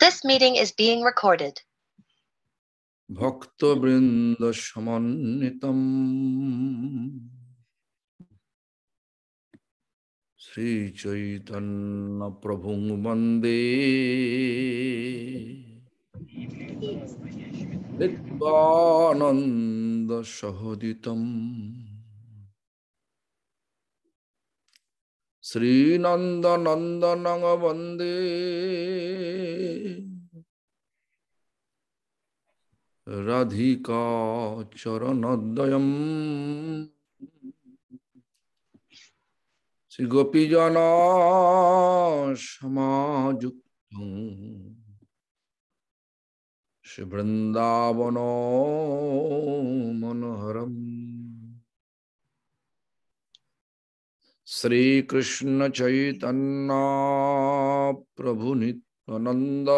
This meeting is being recorded. ভক্তবৃন্দ সমন্বিতম শ্রীচৈতন্য প্রভু বন্দে নিত্বানন্দ সহোদিতম श्रीनन्दनन्दनं वंदे राधिका चरणद्वयम् श्रीगोपीजना समायुक्तम् श्रीवृन्दावनो मनोहरम्। श्रीकृष्ण चैतन्य प्रभु नित्यानंद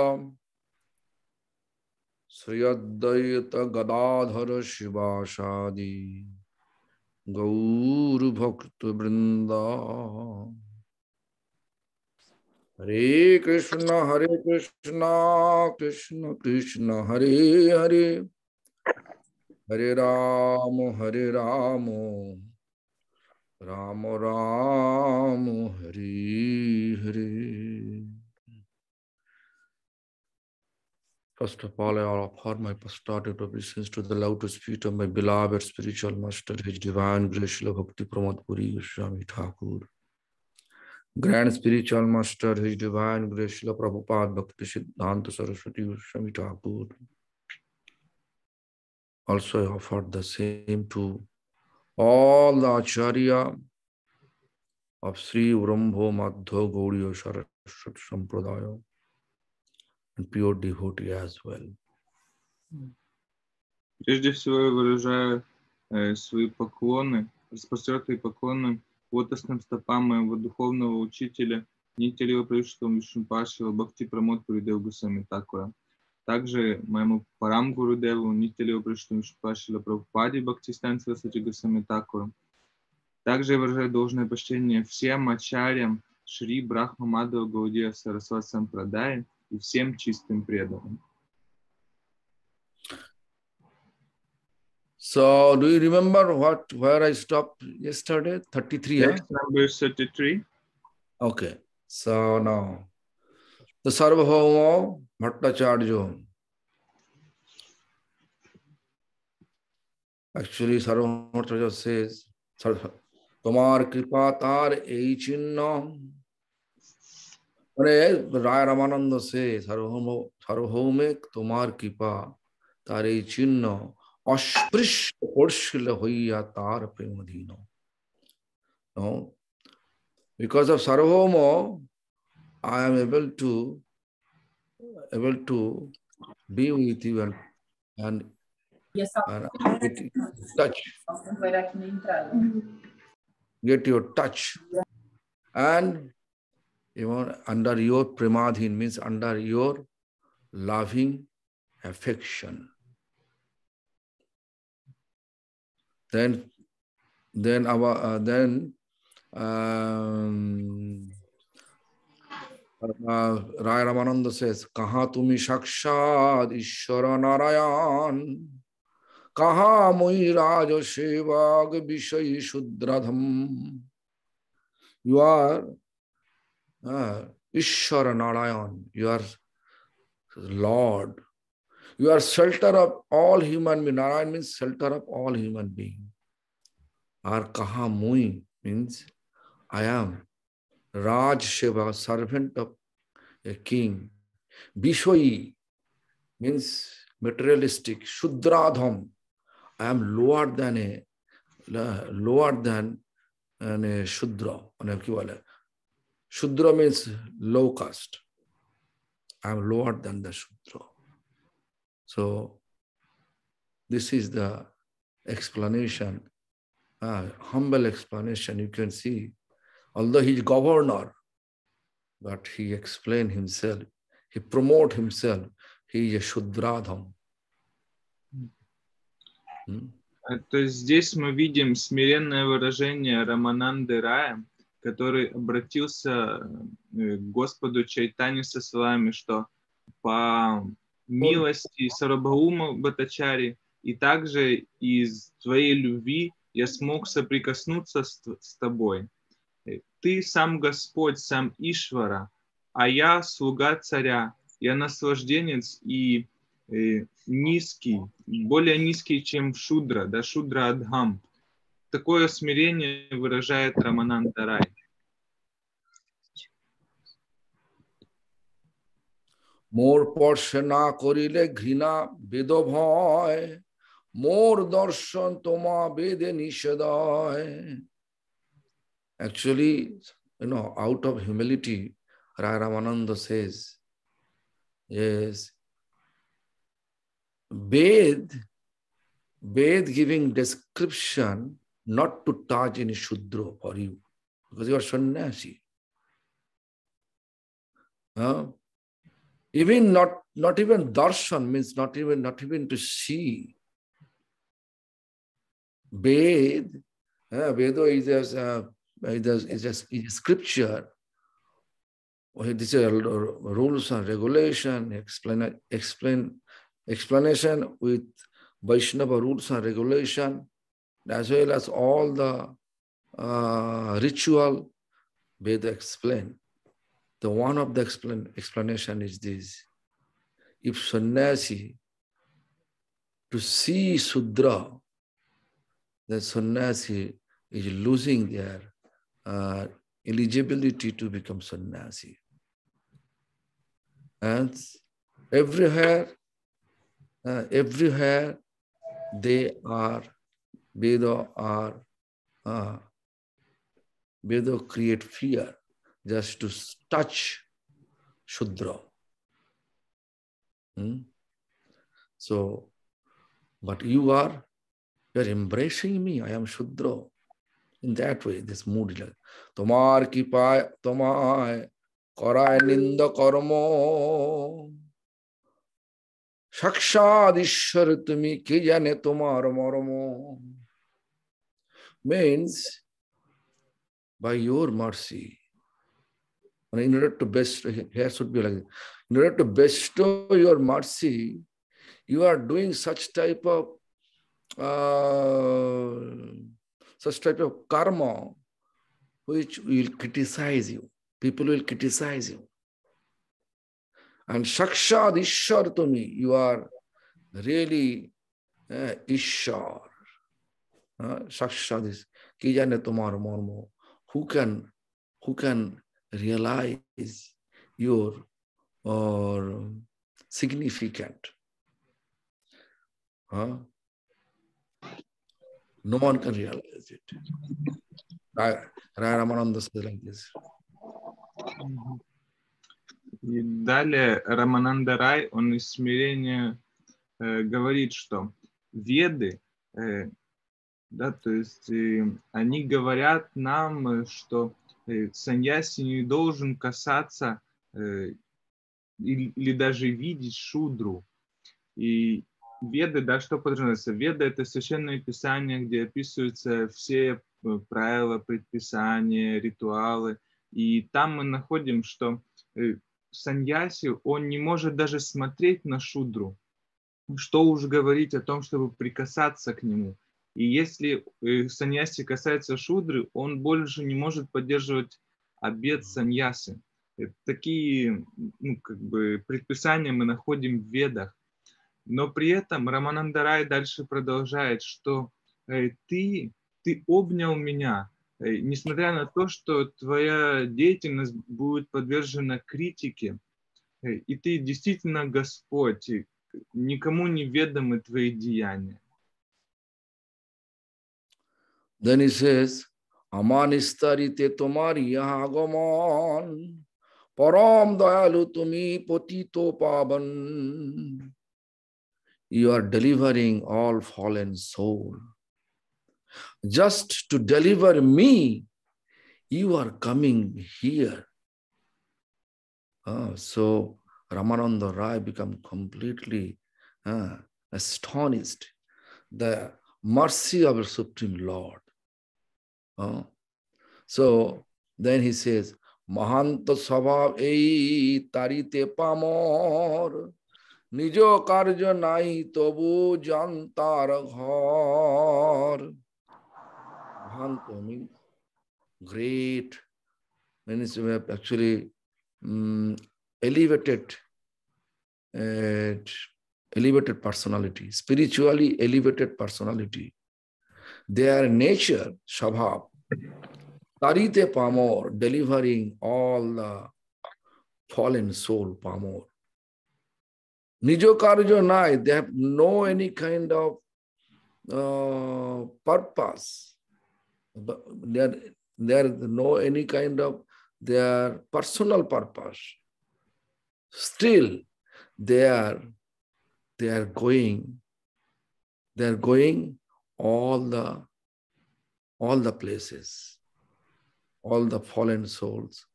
श्री अद्वैत गदाधर शिवासादि गौरभक्त वृंदा हरे कृष्ण हरे कृष्ण कृष्ण कृष्ण, हरे हरे। हरे राम हरे Ram Ram. Ram Hare Hare First of all, I offer my pastoral obeisance to the lotus feet of my beloved spiritual master, His Divine Grace, Bhakti Pramod Puri Goswami Thakur. Grand Spiritual Master, His Divine Grace, Prabhupada Bhakti Siddhanta Saraswati Goswami Thakur. Also, I offered the same to all the Acharya of Sri Vrambho Madhva Gauriya Saraswati Sampradaya and pure devotee as well. Прежде всего я выражаю э, свои поклоны, распростертые поклоны лотосным стопам моего духовного учителя, Нитялива Пришутам Вишнупашила Бхакти Прамод Пуридев Гусами Такура. Также моему Парам Гурудеву, Нитялива Пришутам Вишнупашила Прабхупаде Бхакти Стан Сарасвати Гусами Такура. Также я выражаю должное почтение всем ачарьям Шри Брахма Мадава Гаудия Сарасват Сампрадай и всем чистым преданным. So, do you remember what where I stopped yesterday? 33, huh? Text number 33. Okay. So now, the Sarvabhauma Bhattacharya. Actually, Sarvabhauma Bhattacharya says, তোমার কৃপা তার এই চিহ্ন মানে রায় রামানন্দ সে সার্বভৌম সার্বভৌমে তোমার কৃপা তার এই চিহ্ন অস্পৃশ্য পড়শিল হইয়া তার প্রেমধীন because of Sarvabhauma, I am able to able to be with you and and, and get touch. Get your touch. And you know under your premadhin means under your loving affection. Then then our uh, then um, Rai Ramanand से कहा तुम्हें साक्षात ईश्वर नारायण कहा मुई राज सेवाग विषय शूद्रधम you are Ishwar Narayan you are lord you are shelter of all human being narayan means shelter of all human being or kaha mui means i am রাজ সেবা সার্ভেন্ট অফ এ কিং বিষয়ী means materialistic শুদ্রাধম I am lower than a lower than মানে শুদ্র মানে কি বলে? Shudra means low caste I am lower than the shudra. So this is the explanation humble explanation you can see although he is governor, but he explained himself, he promote himself, he is a Shudradham. То есть здесь мы видим смиренное выражение Рамананды Рая, который обратился э, к Господу Чайтани со словами, что по милости Сарабаума Батачари и также из твоей любви я смог соприкоснуться с тобой Э, ты сам Господь, сам Ишвара, а я слуга царя, я наслажденец и э, низкий, более низкий, чем Шудра, да, Шудра Адхам. Такое смирение выражает Рамананда Рай. মোর স্পর্শে না করিলে ঘৃণা বেদ ভয় মোর দর্শন তোমা বেদে নিষেদয় Actually, you know, out of humility, Rai Ramananda says, yes, Ved, Ved giving description not to touch any Shudra for you, because you are sannyasi. Huh? even not not even darshan means not even not even to see Ved, uh, Vedo is a, uh, is a, is a scripture. This is rules and regulation, explain, explain, explanation with Vaishnava rules and regulation, as well as all the uh, ritual Veda explain. The one of the explain, explanation is this. If sannyasi to see Sudra, then sannyasi is losing their uh, eligibility to become sannyasi. And everywhere, uh, everywhere they are, Veda are, uh, Veda create fear just to touch Shudra. Hmm? So, but you are, you are embracing me. I am Shudra. In that way, this mood is like, তোমার কৃপায় তোমায় করায় নিন্দ কর্ম সাক্ষাৎ ঈশ্বর তুমি কে জানে তোমার মর্ম means by your mercy in order to bestow, here should be like this. In order to bestow your mercy, you are doing such type of uh, such type of karma which will criticize you. People will criticize you. And Shakshad Ishar to me, you are really uh, Ishar. Uh, Shakshad is Kijane Tomar Mormo. Who can who can realize your or significant. Huh? No one can realize it. Rai Ramananda. И далее Рамананда Рай, он из смирения э, говорит, что веды, э, да, то есть э, они говорят нам, что Э, саньяси не должен касаться э, или, или даже видеть шудру. И Веды, да, что подразумевается? Веда – это священное писание, где описываются все э, правила, предписания, ритуалы. И там мы находим, что саньяси, он не может даже смотреть на шудру. Что уж говорить о том, чтобы прикасаться к нему. И если э, саньяси касается шудры, он больше не может поддерживать обед саньясы. Такие ну, как бы предписания мы находим в ведах. Но при этом Раманандарай дальше продолжает, что э, ты, ты обнял меня, э, несмотря на то, что твоя деятельность будет подвержена критике, э, и ты действительно Господь, никому не ведомы твои деяния. Then he says, Amanistari tomari agomon, param dayalu tumi potito pavan. you are delivering all fallen soul. Just to deliver me, you are coming here. Oh, so Ramananda Rai become completely uh, astonished. The mercy of the Supreme Lord. Uh, so then he says, Mahanta Sabhav Ei Tarite Pamor নিজ কার্য নাই তবু জান্তার ঘর মহান্ত means great means we have actually um, elevated uh, elevated personality spiritually elevated personality their nature shabhav Tarite Pamor, delivering all the fallen soul Pamor. Nijo Karjo they have no any kind of uh, purpose. But there, there is no any kind of their personal purpose. Still, they are they are going, they are going all the all the places all the fallen souls,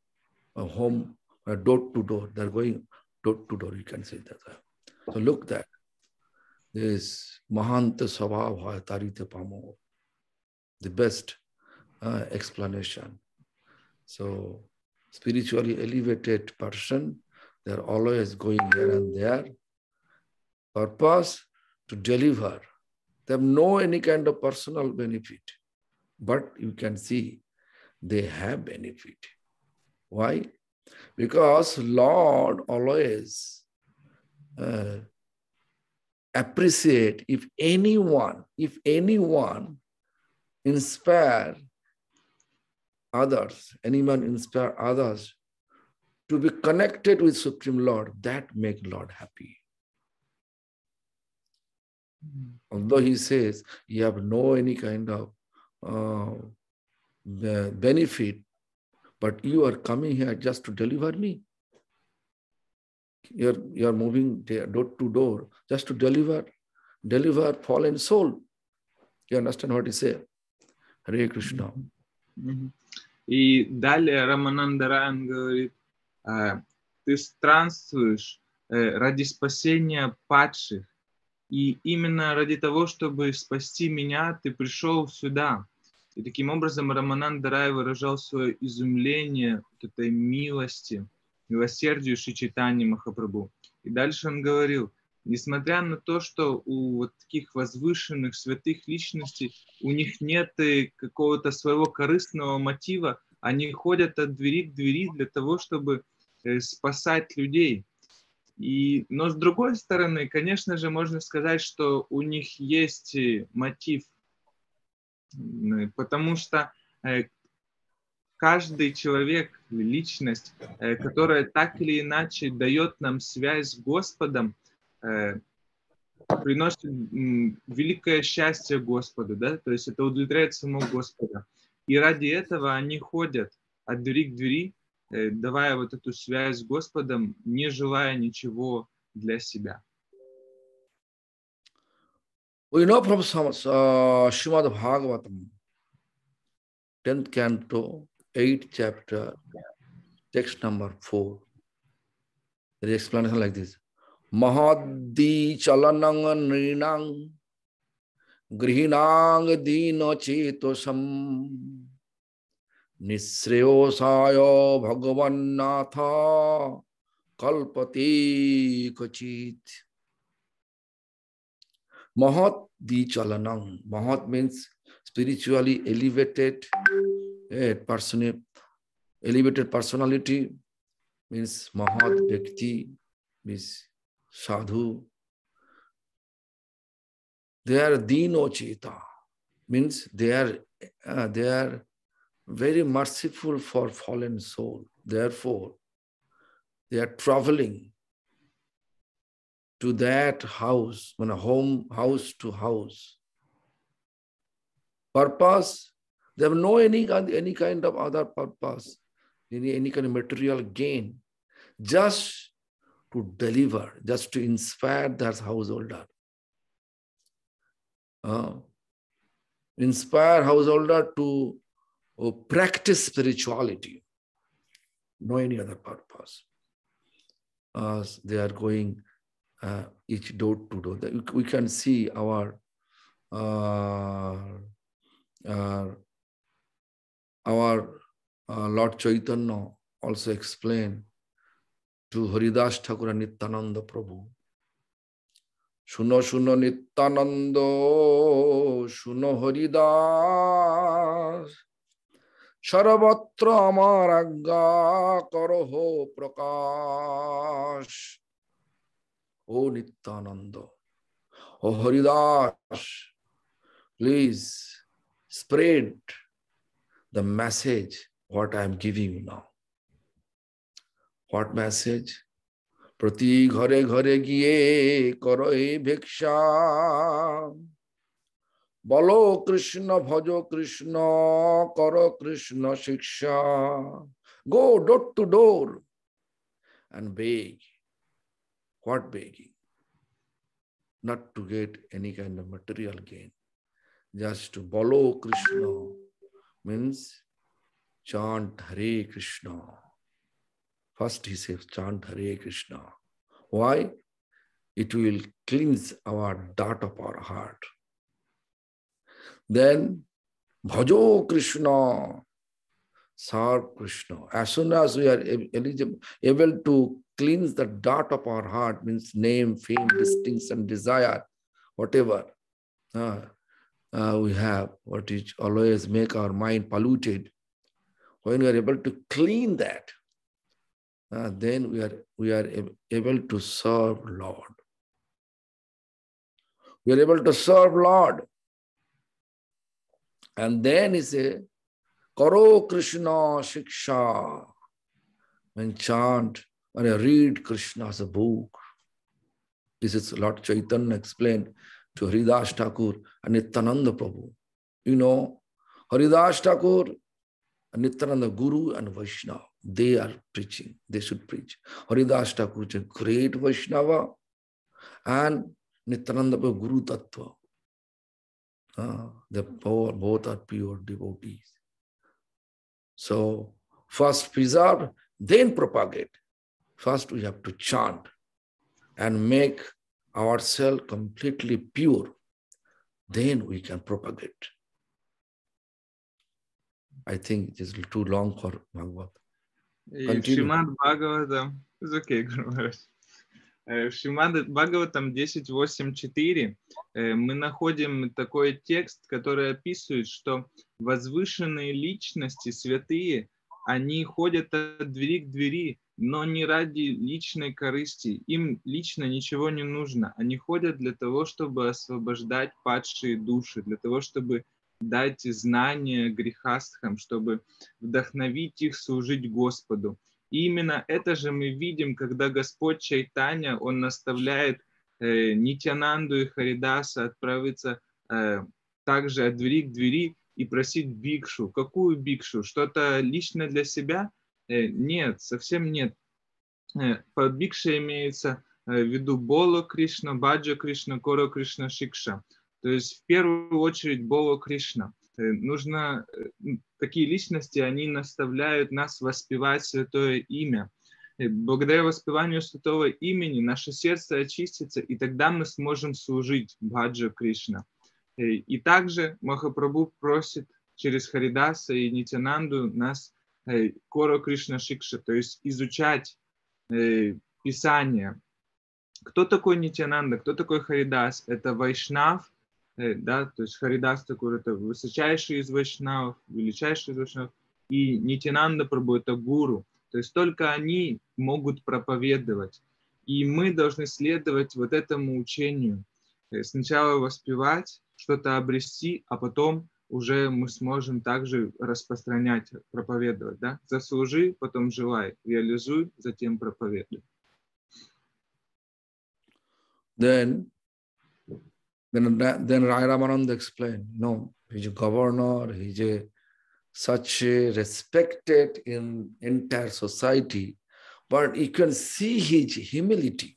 uh, home, uh, door to door. They're going door to door. You can say that. So look that. This Mahanta Sabhava Tarite Pamo, the best uh, explanation. So spiritually elevated person, they're always going here and there. Purpose to deliver. They have no any kind of personal benefit. But you can see they have benefit. Why? Because Lord always uh, appreciate if anyone, if anyone inspire others, anyone inspire others to be connected with Supreme Lord, that make Lord happy. Although he says you have no any kind of uh, benefit, but you are coming here just to deliver me. You're, you're moving door to door just to deliver, deliver fallen soul. You understand what he said? Hare Krishna. И далее Раманандаран говорит, ты странствуешь ради спасения падших, и именно ради того, чтобы спасти меня, ты пришел сюда. И таким образом Рамананда Рай выражал свое изумление вот этой милости, милосердию Шичитани Махапрабху. И дальше он говорил, несмотря на то, что у вот таких возвышенных святых личностей, у них нет какого-то своего корыстного мотива, они ходят от двери к двери для того, чтобы спасать людей. И, но с другой стороны, конечно же, можно сказать, что у них есть мотив потому что каждый человек, личность, которая так или иначе дает нам связь с Господом, приносит великое счастье Господу, да, то есть это удовлетворяет самого Господа. И ради этого они ходят от двери к двери, давая вот эту связь с Господом, не желая ничего для себя. We know from some, uh, Srimad Bhagavatam, 10th canto, 8th chapter, text number 4. There is explanation like this. Mahaddi chalanang nrinang grihinang dino chetosam nisreyosayo bhagavannatha kalpati kachit. Mahat di chalanam. Mahat means spiritually elevated eh, person, elevated personality means Mahat Bhakti, means sadhu. They are dino cheta, means they are uh, they are very merciful for fallen soul. Therefore, they are traveling to that house, when a home, house to house. Purpose, they have no any, any kind of other purpose, any, any kind of material gain, just to deliver, just to inspire that householder. Uh, inspire householder to uh, practice spirituality, no any other purpose. Uh, they are going uh, each door to door. We can see our uh, uh, our uh, Lord Chaitanya also explained to Haridas Thakur and Nityananda Prabhu. শুনো শুনো নিত্যানন্দ শুনো হরিদাস সর্বত্র আমার আজ্ঞা করহ প্রকাশ ও নিত্যানন্দ ও please spread the message what I am giving you now. What message? প্রতি ঘরে ঘরে গিয়ে করো এই ভিক্ষা বলো কৃষ্ণ ভজ কৃষ্ণ কর কৃষ্ণ শিক্ষা গো door to door and beg. What begging? Not to get any kind of material gain. Just to bolo Krishna Means chant Hare Krishna. First he says chant Hare Krishna. Why? It will cleanse our dirt of our heart. Then Bhajo Krishna, serve Krishna. As soon as we are eligible, able to cleanse the dirt of our heart, means name, fame, distinction, desire, whatever uh, uh, we have, what is always make our mind polluted. When we are able to clean that, uh, then we are we are able to serve Lord. We are able to serve Lord. And then he say, Karo Krishna Shiksha. When chant, I read Krishna's book. This is Lord Chaitanya explained to Haridas Thakur and Nityananda Prabhu. You know, Haridas Thakur and Nityananda Guru and Vaishnava, they are preaching. They should preach. Haridas Thakur is a great Vaishnava and Nityananda Prabhu Guru Tattva. Uh, the both, both are pure devotees. So first preserve, then propagate. First we have to chant and make ourselves completely pure. Then we can propagate. I think it is too long for Bhagavad. Шримад Бхагаватам, it's okay, Э, в Шримад Бхагаватам 10.8.4 э, мы находим такой текст, который описывает, что возвышенные личности, святые, они ходят от двери к двери, но не ради личной корысти. Им лично ничего не нужно. Они ходят для того, чтобы освобождать падшие души, для того, чтобы дать знания грехастхам, чтобы вдохновить их служить Господу. И именно это же мы видим, когда Господь Чайтаня, Он наставляет э, Нитянанду и Харидаса отправиться э, также от двери к двери и просить бикшу. Какую бикшу? Что-то личное для себя? Э, нет, совсем нет. Э, по бикше имеется э, в виду Боло Кришна, Баджа Кришна, Коро Кришна, Шикша. То есть в первую очередь Боло Кришна. Нужно такие личности, они наставляют нас воспевать святое имя. Благодаря воспеванию святого имени наше сердце очистится, и тогда мы сможем служить Баджа Кришна. И также Махапрабху просит через Харидаса и Нитянанду нас э, Коро Кришна Шикша, то есть изучать э, Писание. Кто такой Нитянанда, кто такой Харидас? Это Вайшнав, э, да, то есть Харидас такой это высочайший из Вайшнавов, величайший из Вайшнавов, и Нитянанда Прабhu это гуру. То есть только они могут проповедовать. И мы должны следовать вот этому учению. Сначала воспевать, что-то обрести, а потом уже мы сможем также распространять, проповедовать. Да? Заслужи, потом желай. Реализуй, затем проповедуй. Then, then, then Rai Ramananda explained, no, he's a governor, he's a such a respected in entire society, but you can see his humility.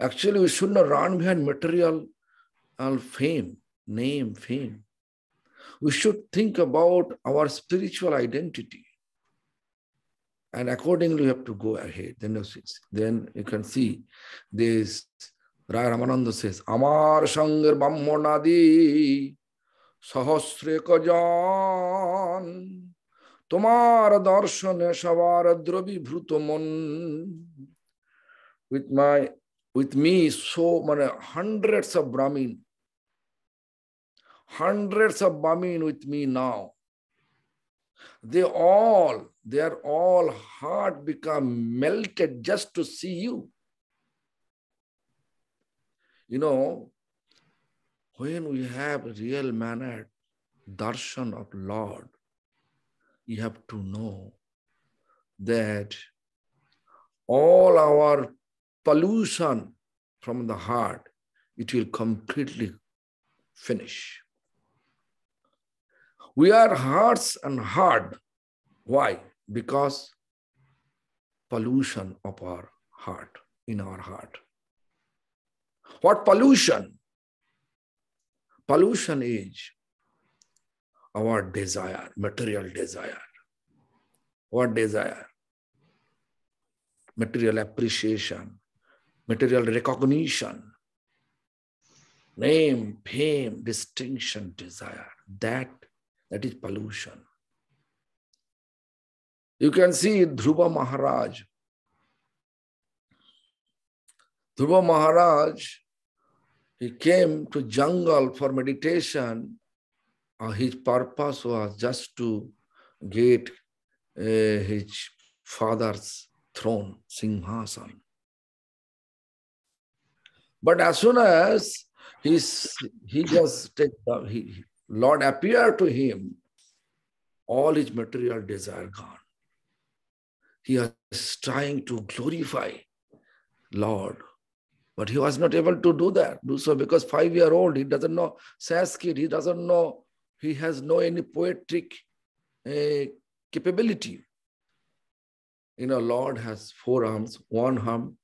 Actually, we should not run behind material uh, fame, name, fame. We should think about our spiritual identity. And accordingly, we have to go ahead. Then you, see, then you can see this. Raya Ramananda says, Amar Sangar Bammonadi Sahasre Kajan Tomar Darshane Shavar Dravi With my with me, so many hundreds of Brahmin hundreds of brahmin with me now they all their all heart become melted just to see you you know when we have real mannered darshan of lord you have to know that all our pollution from the heart, it will completely finish. We are hearts and hard. Why? Because pollution of our heart, in our heart. What pollution? Pollution is our desire, material desire. What desire? Material appreciation, material recognition, name, fame, distinction, desire. That, that is pollution. You can see Dhruva Maharaj. Dhruva Maharaj, he came to jungle for meditation. Uh, his purpose was just to get uh, his father's throne, Singhasan. But as soon as he's, he just take the, he, Lord appeared to him, all his material desire gone. He was trying to glorify Lord, but he was not able to do that, do so because five-year-old, he doesn't know Sanskrit, he doesn't know, he has no any poetic uh, capability. You know, Lord has four arms, one arm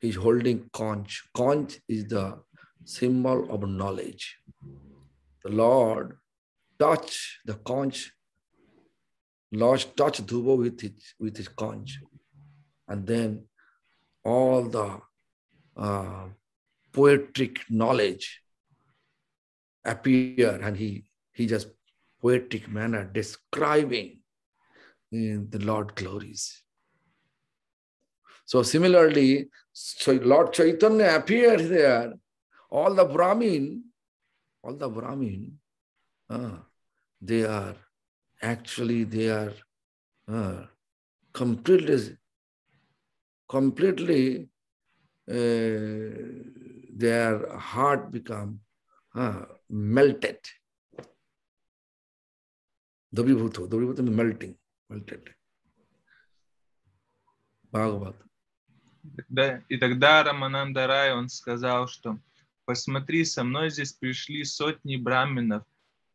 is holding conch. Conch is the symbol of knowledge. The Lord touch the conch. Lord touch Dhuva with his, with his conch. And then all the uh, poetic knowledge appear and he, he just poetic manner describing in the Lord glories. So similarly, so Lord Chaitanya appeared there. All the Brahmin, all the Brahmin, uh, they are actually they are uh, completely, completely uh, their heart become uh, melted. Dabhibhuto, Dabhibhuto means melting, melted. Bhagavad. Тогда, и тогда Рамананда Рай, он сказал, что посмотри, со мной здесь пришли сотни браминов,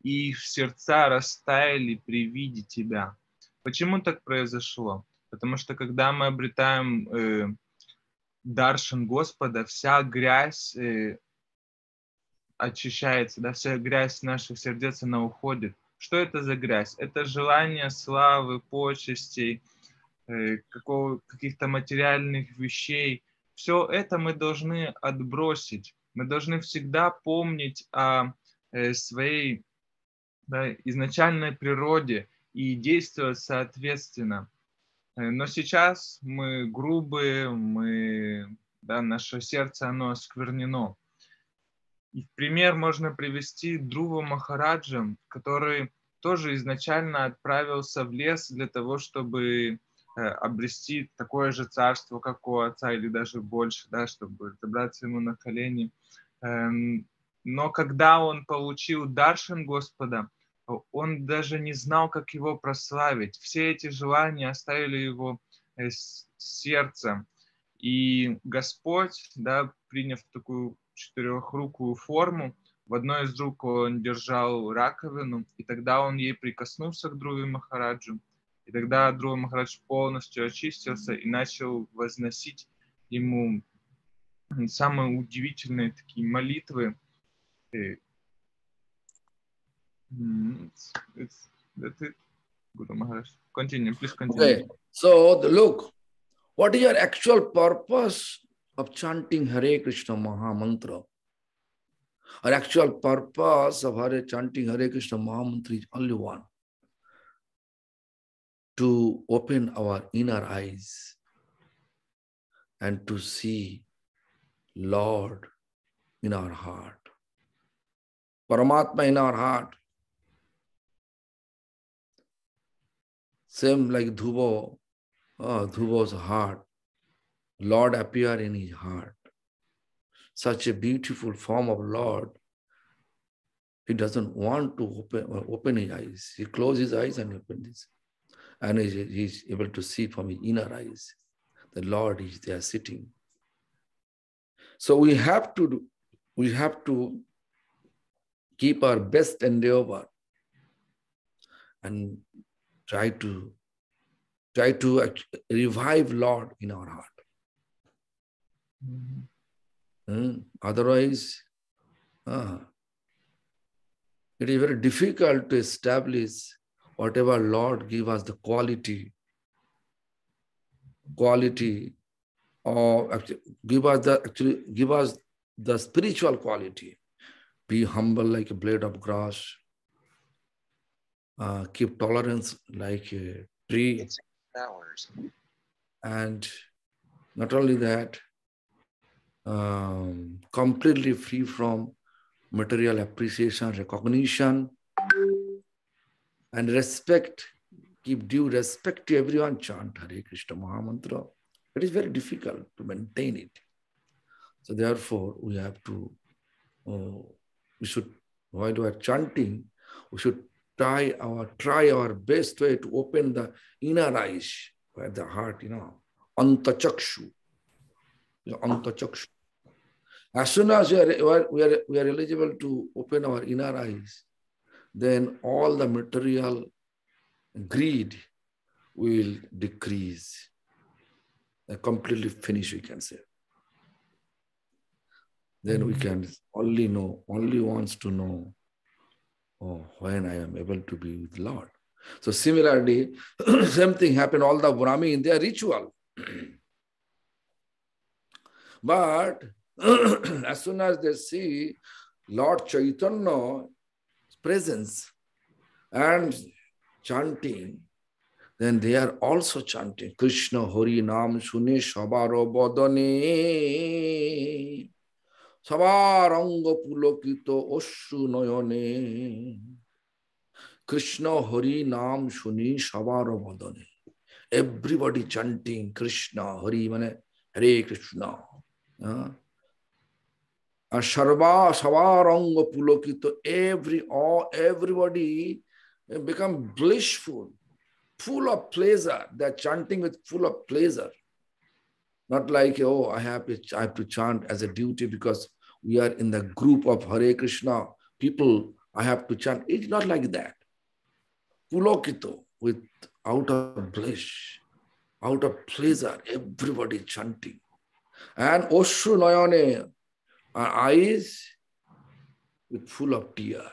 и их сердца растаяли при виде тебя. Почему так произошло? Потому что когда мы обретаем э, даршин Господа, вся грязь э, очищается, да, вся грязь наших сердец, она уходит. Что это за грязь? Это желание славы, почестей, какого, каких-то материальных вещей. Все это мы должны отбросить. Мы должны всегда помнить о своей да, изначальной природе и действовать соответственно. Но сейчас мы грубые, мы, да, наше сердце, оно осквернено. И в пример можно привести Друва Махараджа, который тоже изначально отправился в лес для того, чтобы обрести такое же царство, как у отца, или даже больше, да, чтобы забраться ему на колени. Но когда он получил даршин Господа, он даже не знал, как его прославить. Все эти желания оставили его сердце. И Господь, да, приняв такую четырехрукую форму, в одной из рук он держал раковину, и тогда он ей прикоснулся к Друве Махараджу. И тогда Друва Махарадж полностью очистился и начал возносить ему самые удивительные такие молитвы. It's. Continue, please continue. Okay, so look, what is your actual purpose of chanting Hare Krishna Maha Mantra? Our actual purpose of Hare chanting Hare Krishna Mahamantra is only one to open our inner eyes and to see Lord in our heart, Paramatma in our heart. Same like Dhubo, oh, uh, Dhubo's heart. Lord appear in his heart. Such a beautiful form of Lord. He doesn't want to open, uh, open his eyes. He closes his eyes and opens his. And he's, he's able to see from his inner eyes. The Lord is there sitting. So we have to do, we have to keep our best endeavor and try to try to revive Lord in our heart. Mm. Otherwise, uh, it is very difficult to establish whatever Lord give us the quality, quality, or give us the actually give us the spiritual quality. Be humble like a blade of grass. Uh, keep tolerance like a tree. hours. And not only that, um, completely free from material appreciation, recognition, and respect, give due respect to everyone, chant Hare Krishna Mahamantra. It is very difficult to maintain it. So therefore, we have to, uh, we should, while we are chanting, we should try our try our best way to open the inner eyes, where the heart, you know, antachakshu. You antachakshu. As soon as we are, we, are, we are eligible to open our inner eyes, then all the material greed will decrease. Completely finish, we can say. Then we mm-hmm. can only know, only wants to know oh, when I am able to be with Lord. So similarly, same thing happened all the Brahmi in their ritual. but as soon as they see Lord Chaitanya's presence and chanting, then they are also chanting Krishna Hari Nam Sune Shabaro Bodane সবার পুলকিত অশ্রু নয়নে কৃষ্ণ হরি নাম শুনি সবার বদনে everybody চান্টিং Krishna Hari মানে হরে কৃষ্ণ আর sarva savaranga pulokito every all everybody eh, become blissful full of pleasure. They're chanting with full of pleasure. Not like oh i have to i have to chant as a duty because we are in the group of hare krishna people. I have to chant. It's not like that. Pulokito with out of bliss out of pleasure everybody chanting. And osru nayane our eyes with full of tear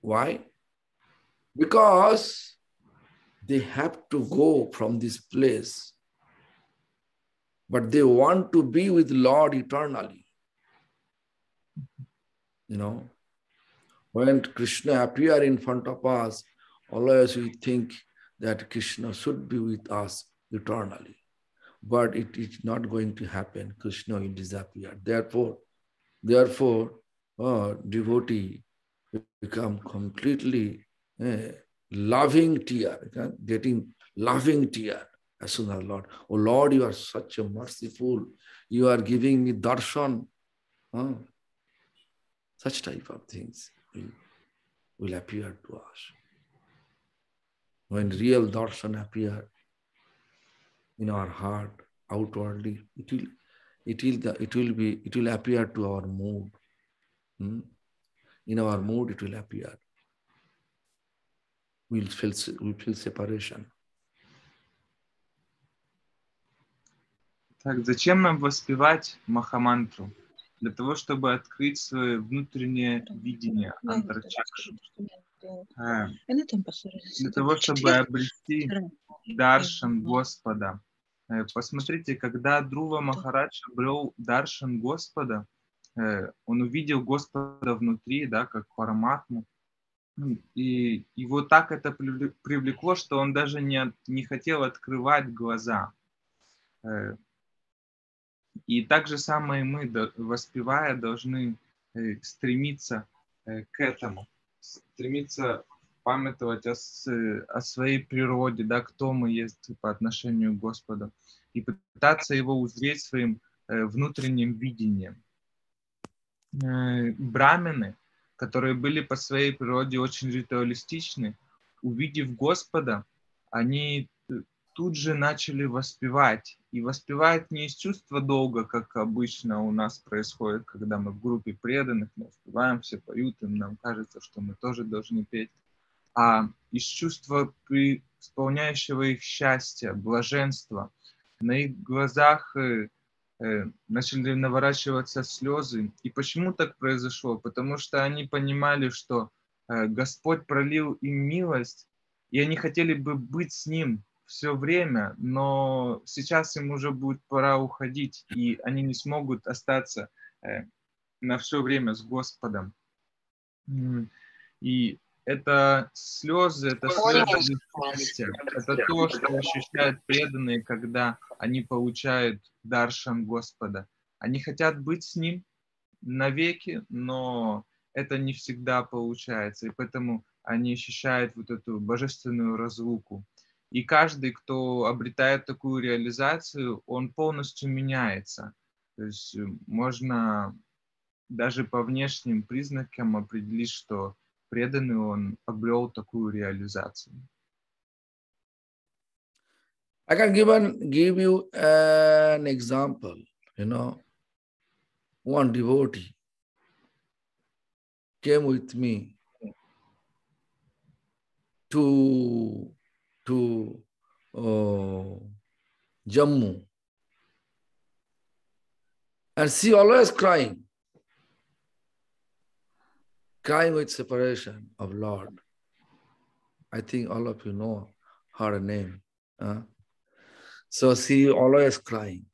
why because they have to go from this place but they want to be with Lord eternally. You know, when Krishna appear in front of us, always we think that Krishna should be with us eternally. But it is not going to happen. Krishna will disappear. Therefore, therefore, uh, devotee become completely uh, loving tear, getting loving tear as soon as Lord, oh Lord, you are such a merciful, you are giving me darshan. Huh? Such type of things will, will appear to us. When real darshan appear in our heart, outwardly, it will, it will, it will be, it will appear to our mood. Hmm? In our mood, it will appear. We'll feel, we'll feel separation. Так, зачем нам воспевать Махамантру? Для того, чтобы открыть свое внутреннее видение Антарчакши. А, для того, чтобы обрести Даршан Господа. Посмотрите, когда Друва Махарадж обрел Даршан Господа, э, он увидел Господа внутри, да, как параматму, и его так это привлекло, что он даже не, не хотел открывать глаза. Э, и так же самое мы, воспевая, должны э, стремиться э, к этому, стремиться памятовать о, о своей природе, да, кто мы есть по отношению к Господу, и пытаться его узреть своим внутренним видением. Брамины – которые были по своей природе очень ритуалистичны, увидев Господа, они тут же начали воспевать. И воспевать не из чувства долга, как обычно у нас происходит, когда мы в группе преданных, мы воспеваем, все поют, и нам кажется, что мы тоже должны петь, а из чувства исполняющего их счастья, блаженства. На их глазах э, Э, начали наворачиваться слезы. И почему так произошло? Потому что они понимали, что э, Господь пролил им милость, и они хотели бы быть с Ним все время, но сейчас им уже будет пора уходить, и они не смогут остаться на все время с Господом. И это слезы, это слезы счастья. Это то, что ощущают преданные, когда они получают даршан Господа. Они хотят быть с Ним навеки, но это не всегда получается, и поэтому они ощущают вот эту божественную разлуку. И каждый, кто обретает такую реализацию, он полностью меняется. То есть можно даже по внешним признакам определить, что преданный он обрел такую реализацию. I can give, an, give you an example. You know, one devotee came with me to, to uh, Jammu. And she always crying crying with separation of Lord. I think all of you know her name. Uh? So she always crying.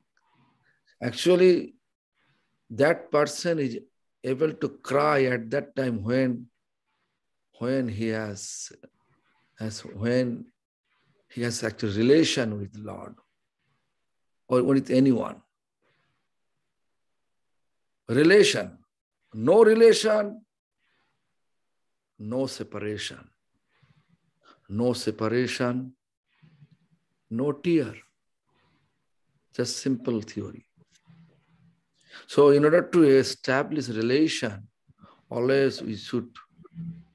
Actually, that person is able to cry at that time when when he has as when he has actual relation with Lord or with anyone. Relation. No relation, no separation. No separation, no tear. Just simple theory. So, in order to establish relation, always we should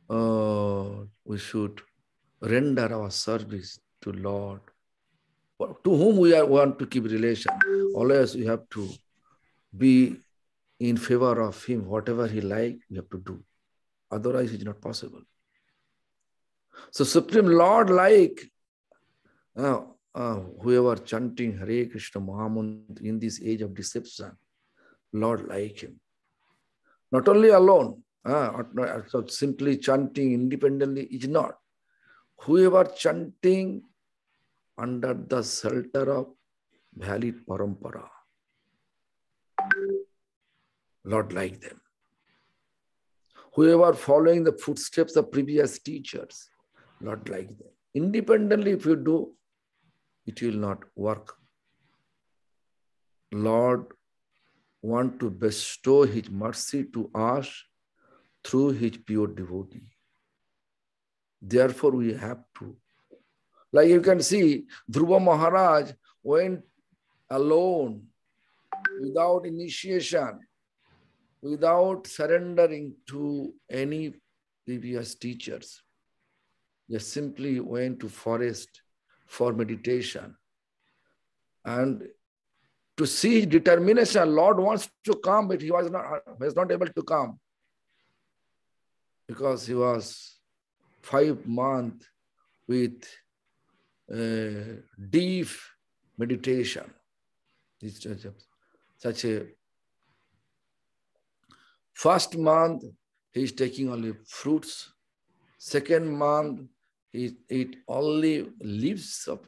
uh, we should render our service to Lord, to whom we are, want to keep relation. Always we have to be in favor of Him. Whatever He like, we have to do. Otherwise, it's not possible. So, Supreme Lord, like uh, uh, whoever chanting Hare Krishna Mahamant in this age of deception, Lord, like him. Not only alone, uh, so simply chanting independently is not. Whoever chanting under the shelter of valid parampara, Lord, like them whoever following the footsteps of previous teachers, not like them. Independently, if you do, it will not work. Lord want to bestow his mercy to us through his pure devotee. Therefore, we have to. Like you can see, Dhruva Maharaj went alone without initiation without surrendering to any previous teachers. They simply went to forest for meditation. And to see determination, Lord wants to come, but he was not, was not able to come because he was five months with uh, deep meditation. Such a First month, he is taking only fruits. Second month, he eat only leaves of.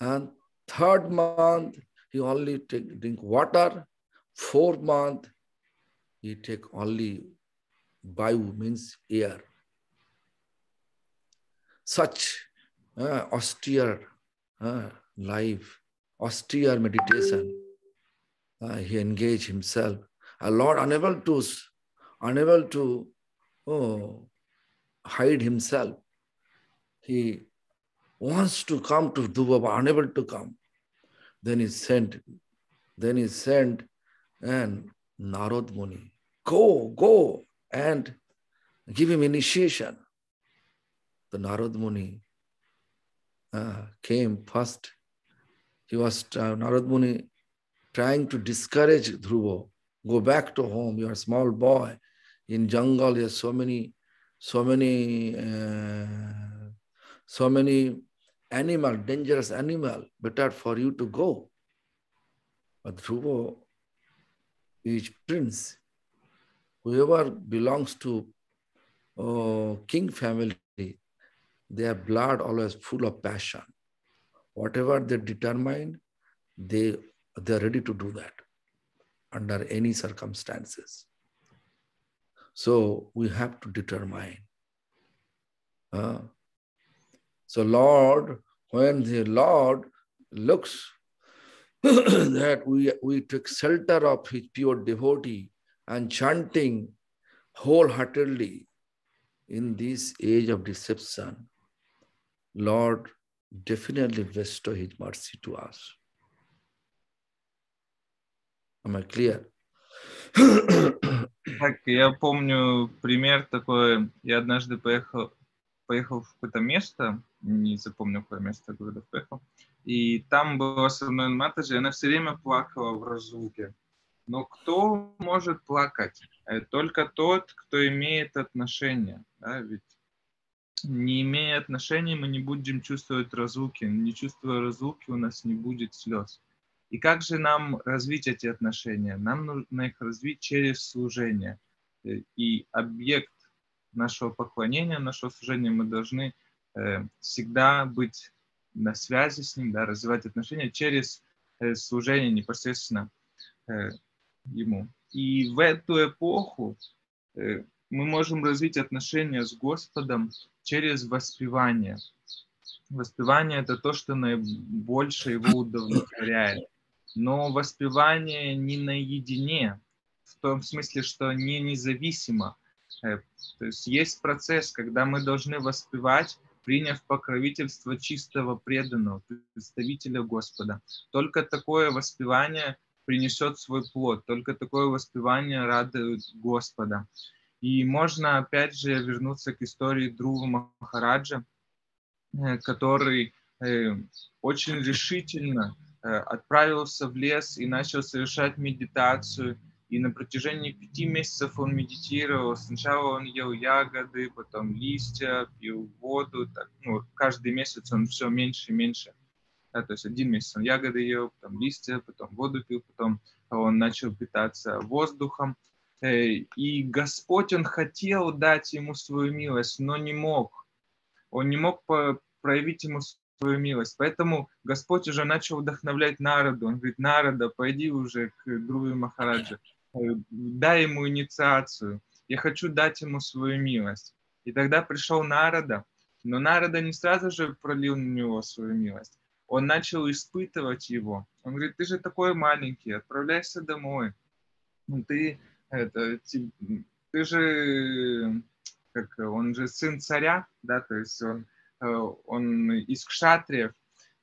And third month, he only take, drink water. Fourth month, he take only Bayu means air. Such uh, austere uh, life, austere meditation. Uh, he engaged himself. A Lord unable to, unable to oh, hide himself. He wants to come to Dhruva, unable to come. Then he sent, then he sent and Narad Muni, go, go and give him initiation. The Narad Muni uh, came first. He was, uh, Narad Muni, trying to discourage Dhruva. Go back to home. You're a small boy. In jungle, there's so many, so many, uh, so many animal, dangerous animal. Better for you to go. But Dhruva is prince. Whoever belongs to uh, king family, their blood always full of passion. Whatever they determine, they they're ready to do that under any circumstances. So we have to determine. Uh, so Lord, when the Lord looks that we, we took shelter of his pure devotee and chanting wholeheartedly in this age of deception, Lord definitely bestow his mercy to us. Am I clear? Так, я помню пример такой. Я однажды поехал, поехал в какое-то место, не запомню, какое место, когда поехал, и там была со мной матаджи, и она все время плакала в разлуке. Но кто может плакать? Только тот, кто имеет отношения. Да? Ведь не имея отношений, мы не будем чувствовать разлуки. Не чувствуя разлуки, у нас не будет слез. И как же нам развить эти отношения? Нам нужно их развить через служение. И объект нашего поклонения, нашего служения мы должны э, всегда быть на связи с ним, да, развивать отношения через э, служение непосредственно э, ему. И в эту эпоху э, мы можем развить отношения с Господом через воспевание. Воспевание – это то, что наибольше его удовлетворяет. Но воспевание не наедине, в том смысле, что не независимо. Э, то есть есть процесс, когда мы должны воспевать, приняв покровительство чистого преданного, представителя Господа. Только такое воспевание принесет свой плод, только такое воспевание радует Господа. И можно опять же вернуться к истории Друва Махараджа, э, который э, очень решительно отправился в лес и начал совершать медитацию. И на протяжении пяти месяцев он медитировал. Сначала он ел ягоды, потом листья, пил воду. Так, ну, каждый месяц он все меньше и меньше. Да, то есть один месяц он ягоды ел, потом листья, потом воду пил, потом он начал питаться воздухом. Э, и Господь, Он хотел дать ему свою милость, но не мог. Он не мог проявить ему свою милость. Поэтому Господь уже начал вдохновлять народу. Он говорит, народа, пойди уже к Друве Махараджа, дай ему инициацию. Я хочу дать ему свою милость. И тогда пришел Народа, но Народа не сразу же пролил на него свою милость. Он начал испытывать его. Он говорит, ты же такой маленький, отправляйся домой. Ну, ты это, ты же, как, он же сын царя, да, то есть он, он из кшатриев,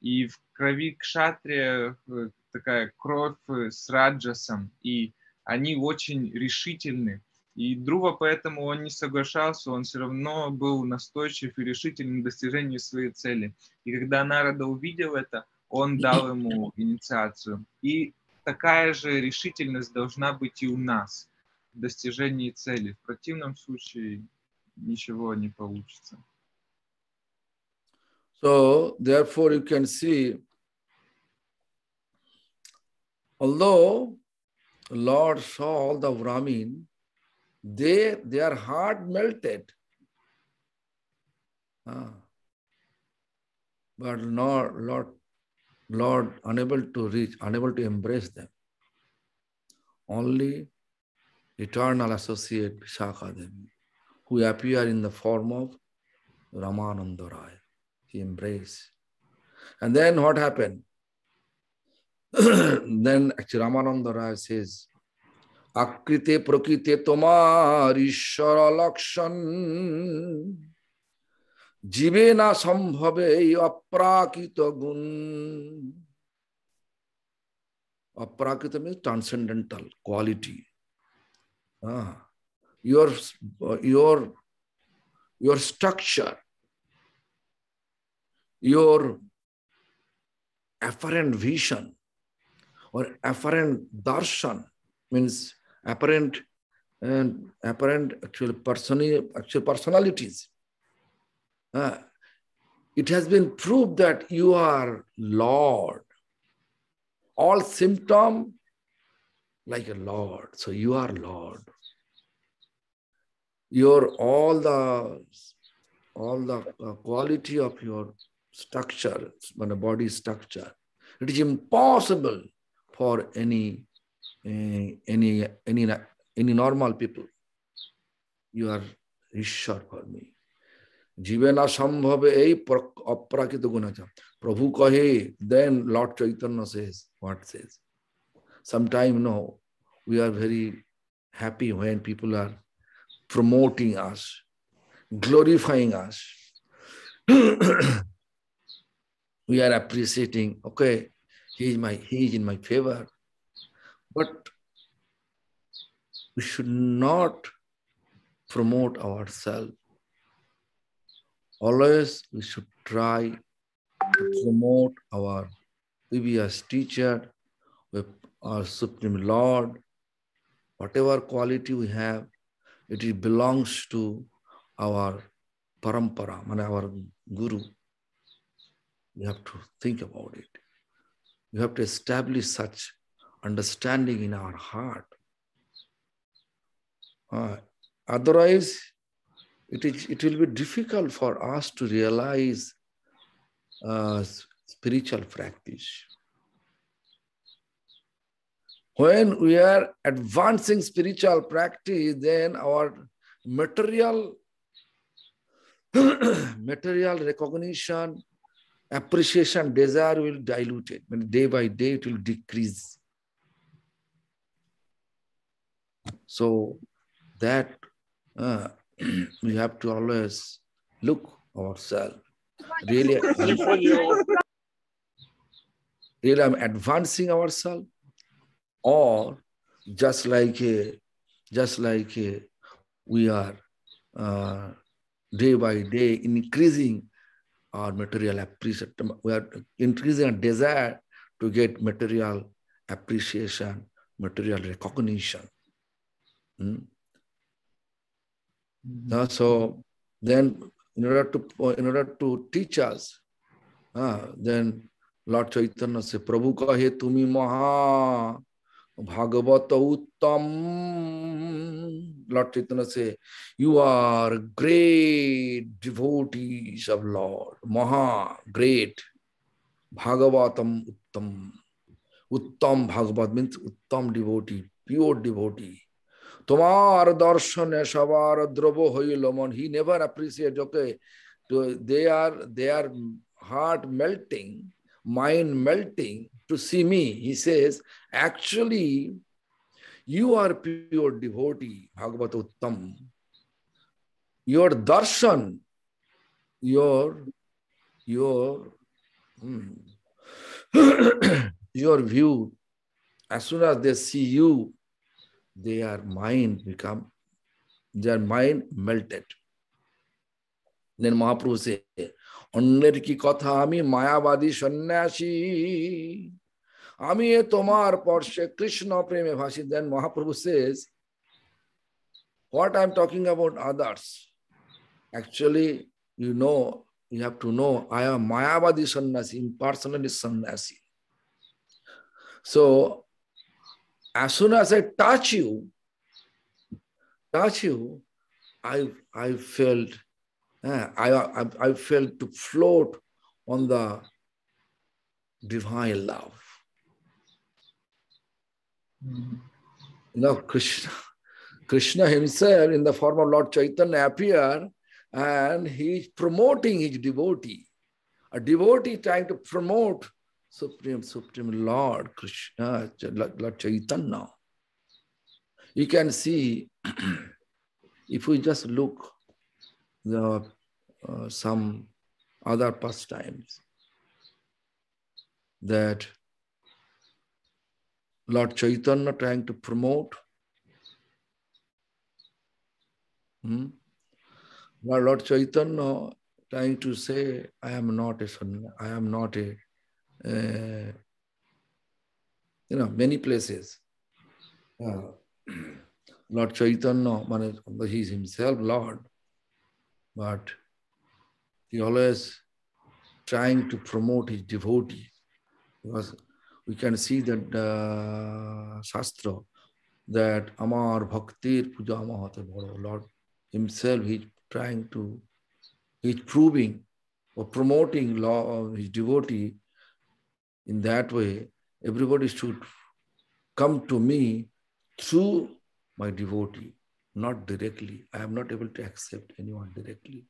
и в крови кшатрия э, такая кровь с раджасом, и они очень решительны. И Друва поэтому он не соглашался, он все равно был настойчив и решительный в достижении своей цели. И когда Нарада увидел это, он дал ему инициацию. И такая же решительность должна быть и у нас достижении цели. В противном случае ничего не получится. So, therefore, you can see, although Lord saw all the Brahmin, they, their heart melted. Ah. But not Lord, Lord unable to reach, unable to embrace them. only eternal associate Vishakha Devi, who appear in the form of Ramananda Rai He embraced. And then what happened? then actually Ramananda Rai says, আকৃতে প্রকৃতে তোমার ঈশ্বর লক্ষণ জীবে না সম্ভবে এই অপ্রাকৃত গুণ অপ্রাকৃত means transcendental quality ah, your your your structure your apparent vision or apparent darshan means apparent and apparent actual person actual personalities. Uh, it has been proved that you are lord. All symptom like a lord. So you are lord. Your all the all the uh, quality of your structure when a body structure it is impossible for any uh, any any any normal people you are ঈশ্বর for me জীবে না সম্ভবে এই অপ্রাকৃত গুণ আছে প্রভু কহে দেন Lord Chaitanya says what says sometime no we are very happy when people are promoting us glorifying us we are appreciating okay he is my he is in my favor. But we should not promote ourselves. Always we should try to promote our previous teacher our supreme lord. Whatever quality we have it belongs to our parampara our guru we have to think about it we have to establish such understanding in our heart uh, otherwise it, is, it will be difficult for us to realize uh, spiritual practice. When we are advancing spiritual practice, then our material, material recognition, appreciation, desire will dilute it. Day by day it will decrease. So that uh, we have to always look ourselves. Really, really I'm advancing ourselves, or just like a, just like a, we are uh, day by day increasing our material appreciation. We are increasing our desire to get material appreciation, material recognition. Hmm? Uh, so then, in order to in order to teach us, uh, then Lord Chaitanya says, "Prabhu kahe tumi maha bhagavata uttam." Lord Chaitanya says, "You are great devotees of Lord. Maha, great. Bhagavatam uttam. Uttam Bhagavat means uttam devotee, pure devotee." তোমার দর্শনে সবার দ্রব হইল মন he never appreciate okay they are they are heart melting mind melting to see me. He says, actually, you are pure devotee, Bhagavad Uttam. Your darshan, your, your, hmm, your view, as soon as they see you, their mind become, their mind melted. Then Mahaprabhu say, অন্যের কি কথা আমি মায়াবাদী সন্ন্যাসী Amiye Tomar Porsche Krishna Preme Bhashi. Then Mahaprabhu says, What I'm talking about others, actually, you know, you have to know, I am Mayavadi Sannyasi, impersonalist Sannyasi. So, as soon as I touch you, touch you, I, I felt yeah, I, I, I felt to float on the divine love. Know, Krishna, Krishna himself in the form of Lord Chaitanya appear and he is promoting his devotee. A devotee trying to promote Supreme, Supreme Lord Krishna, Lord Chaitanya. You can see, if we just look the uh, some other pastimes, that Lord Chaitanya trying to promote. Hmm? Lord Chaitanya trying to say, I am not a son, I am not a, uh, you know, many places. Uh, Lord Chaitanya, he is himself Lord, but he always trying to promote his devotee. Because we can see that uh, Shastra, that Amar Bhaktir Puja Mahate Lord himself, he's trying to, he's proving or promoting law of his devotee in that way. Everybody should come to me through my devotee, not directly. I am not able to accept anyone directly.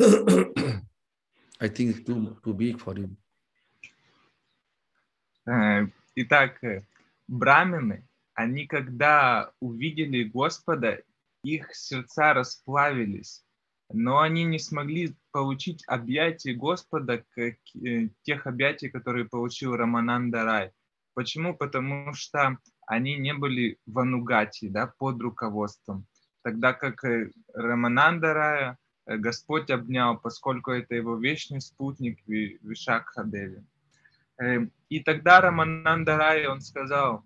I think it's too, too big for him. Э, итак, э, брамины, они когда увидели Господа, их сердца расплавились, но они не смогли получить объятия Господа, как э, тех объятий, которые получил Рамананда Рай. Почему? Потому что они не были в Анугати, да, под руководством. Тогда как Рамананда Рая Господь обнял, поскольку это его вечный спутник Вишакхадеви. Эм, и тогда Рамананда Рай, он сказал,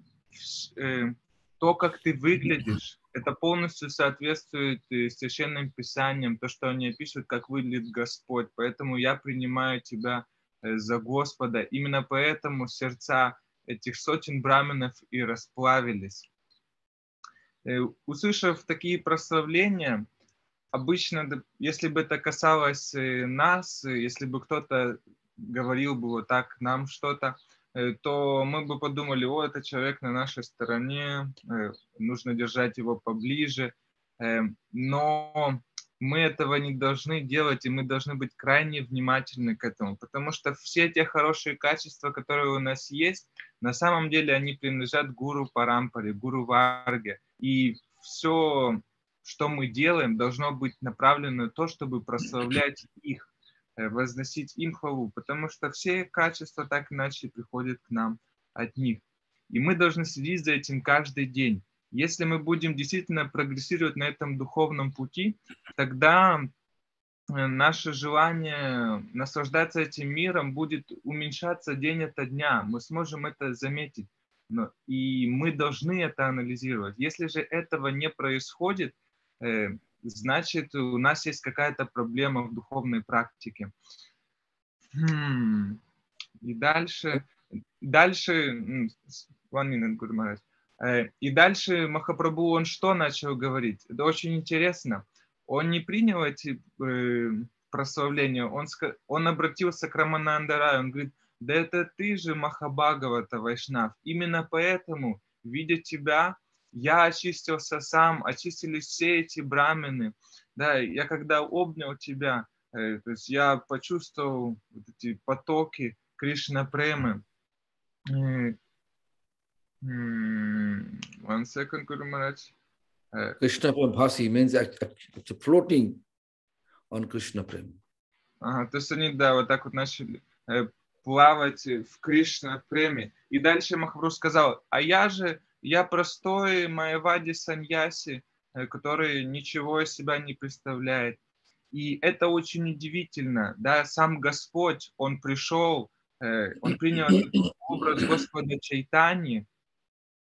э, то, как ты выглядишь, это полностью соответствует э, священным писаниям, то, что они описывают, как выглядит Господь. Поэтому я принимаю тебя э, за Господа. Именно поэтому сердца этих сотен браминов и расплавились. Услышав такие прославления, обычно, если бы это касалось нас, если бы кто-то говорил бы вот так нам что-то, э, то мы бы подумали, о, это человек на нашей стороне, э, нужно держать его поближе. Э, но мы этого не должны делать, и мы должны быть крайне внимательны к этому, потому что все те хорошие качества, которые у нас есть, на самом деле они принадлежат гуру Парампаре, гуру Варге. И все, что мы делаем, должно быть направлено на то, чтобы прославлять их, возносить им хвалу, потому что все качества так иначе приходят к нам от них. И мы должны следить за этим каждый день. Если мы будем действительно прогрессировать на этом духовном пути, тогда э, наше желание наслаждаться этим миром будет уменьшаться день ото дня. Мы сможем это заметить. Но, и мы должны это анализировать. Если же этого не происходит, э, значит, у нас есть какая-то проблема в духовной практике. Хм. И дальше, дальше, one minute, Maharaj. Э, и дальше Махапрабху, он что начал говорить? Это очень интересно. Он не принял эти э, прославления, он, он обратился к Раманандараю, он говорит, да это ты же Махабхагавата Вайшнав. Именно поэтому, видя тебя, я очистился сам, очистились все эти брамины. Да, я когда обнял тебя, э, то есть я почувствовал вот эти потоки Кришна Премы. One second, Guru Maharaj. Krishna Bhasi means it's floating on Krishna Prem. Ага, то есть они, да, вот так вот начали э, плавать в Кришна Преме. И дальше Махапрабху сказал, а я же я простой Майавади Саньяси, э, который ничего из себя не представляет. И это очень удивительно. Да, сам Господь, Он пришел, э, Он принял образ Господа Чайтани,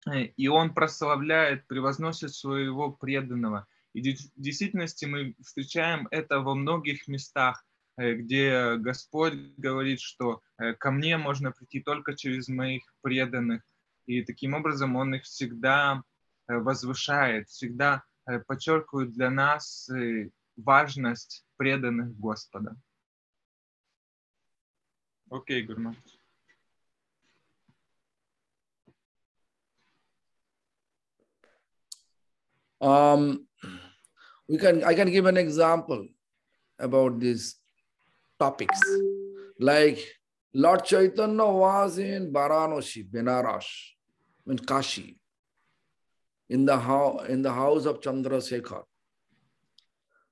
э, и Он прославляет, превозносит своего преданного. И в действительности мы встречаем это во многих местах, где Господь говорит, что ко мне можно прийти только через моих преданных, и таким образом он их всегда э, возвышает, всегда э, подчеркивает для нас э, важность преданных Господа. Окей, Гурман. Um, we can I can give an example about these topics. Like Lord Chaitanya was in Varanasi, Benaras, in Kashi, in the, house, in the house of Chandrasekhar.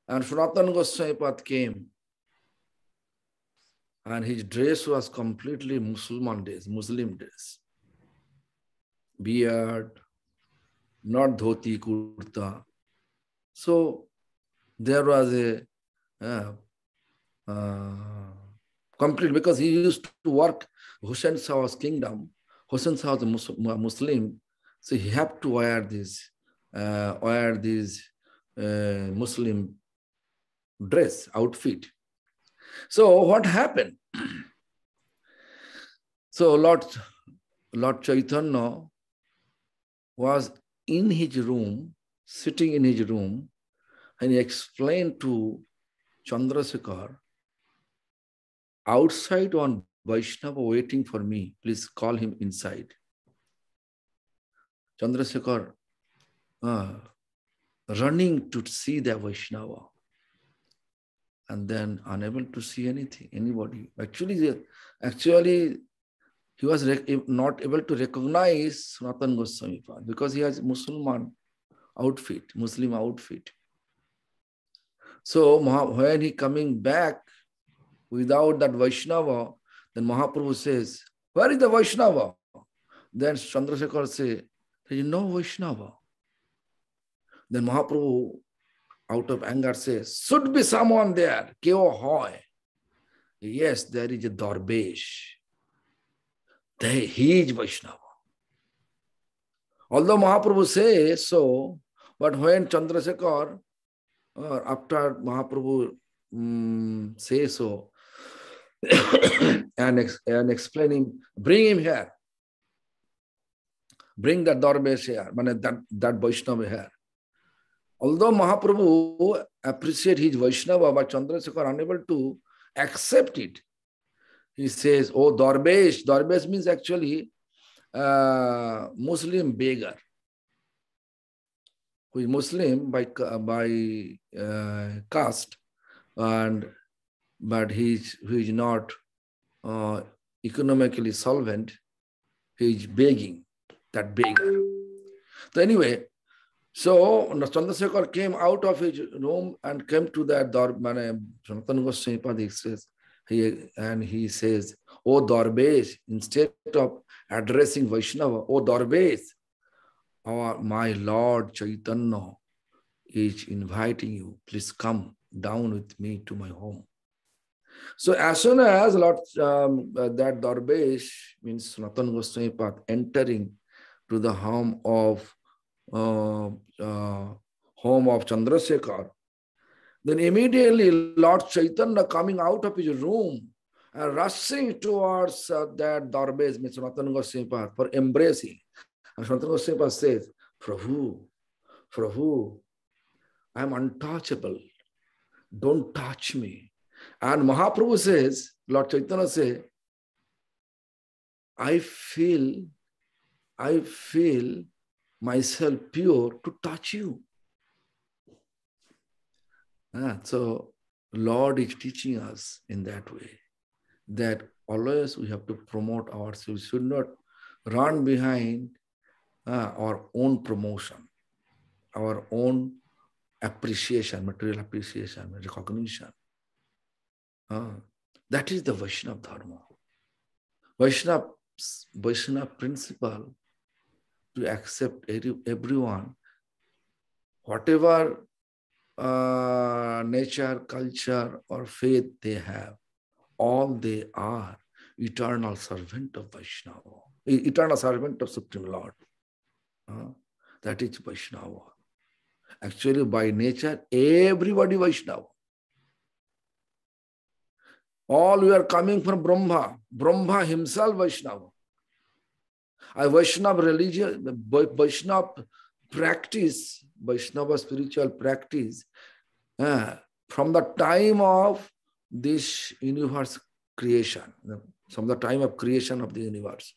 And Sanatana Goswami came and his dress was completely Muslim days, Muslim days. Beard, not dhoti, kurta. So there was a uh, uh, complete because he used to work Hussein Shah's kingdom. Hussein Shah was a Muslim, so he had to wear this, uh, wear this uh, Muslim dress outfit. So what happened? so Lord, Lord Chaitanya was in his room, sitting in his room, and he explained to Chandrasekhar, outside on Vaishnava waiting for me, please call him inside. Chandrasekhar uh, running to see the Vaishnava and then unable to see anything, anybody. Actually, actually, he was not able to recognize Sanatan Goswami because he has Muslim outfit, Muslim outfit. So when he coming back without that Vaishnava, then Mahaprabhu says, where is the Vaishnava? Then Chandrasekhar says, there is no Vaishnava. Then Mahaprabhu out of anger says, should be someone there. Kyo hoy. Yes, there is a Darbesh. He is Vaishnava. Although Mahaprabhu says so, but when Chandrasekhar, uh, after Mahaprabhu um, says so, and, and explaining, bring him here. Bring that Darbesh here, that, that Vaishnava here. Although Mahaprabhu appreciate his Vaishnava, but Chandrasekhar unable to accept it. He says, oh, Darbesh. Darbesh means actually uh, Muslim beggar. Who is Muslim by, by uh, caste, and but he is, he is not uh, economically solvent. He is begging, that beggar. So anyway, so Chandrasekhar came out of his room and came to that Dar, Sanatan Goswami says, he, and he says, O Darbesh, instead of addressing Vaishnava, O Darbesh, our, my Lord Chaitanya is inviting you. Please come down with me to my home. So as soon as Lord um, uh, that Darbesh means Sanatan Goswami Path entering to the home of uh, uh, home of Chandrasekhar. Then immediately Lord Chaitanya coming out of his room and rushing towards uh, that Darbesh, Mr. Sanatana Goswami Path for embracing. And Sanatana Goswami says, Prabhu, Prabhu, I am untouchable. Don't touch me. And Mahaprabhu says, Lord Chaitanya says, I feel, I feel myself pure to touch you. Ah, so Lord is teaching us in that way that always we have to promote ourselves. We should not run behind uh, our own promotion, our own appreciation, material appreciation, recognition. Uh, that is the Vaishnava Dharma. Vaishnava, Vaishnava principle to accept everyone, whatever uh, nature, culture, or faith they have, all they are eternal servant of Vaishnava, eternal servant of Supreme Lord. Uh, that is Vaishnava. Actually, by nature, everybody Vaishnava. All we are coming from Brahma. Brahma himself Vaishnava. A Vaishnava religion, Vaishnava practice, Vaishnava spiritual practice, uh, from the time of this universe creation, from the time of creation of the universe.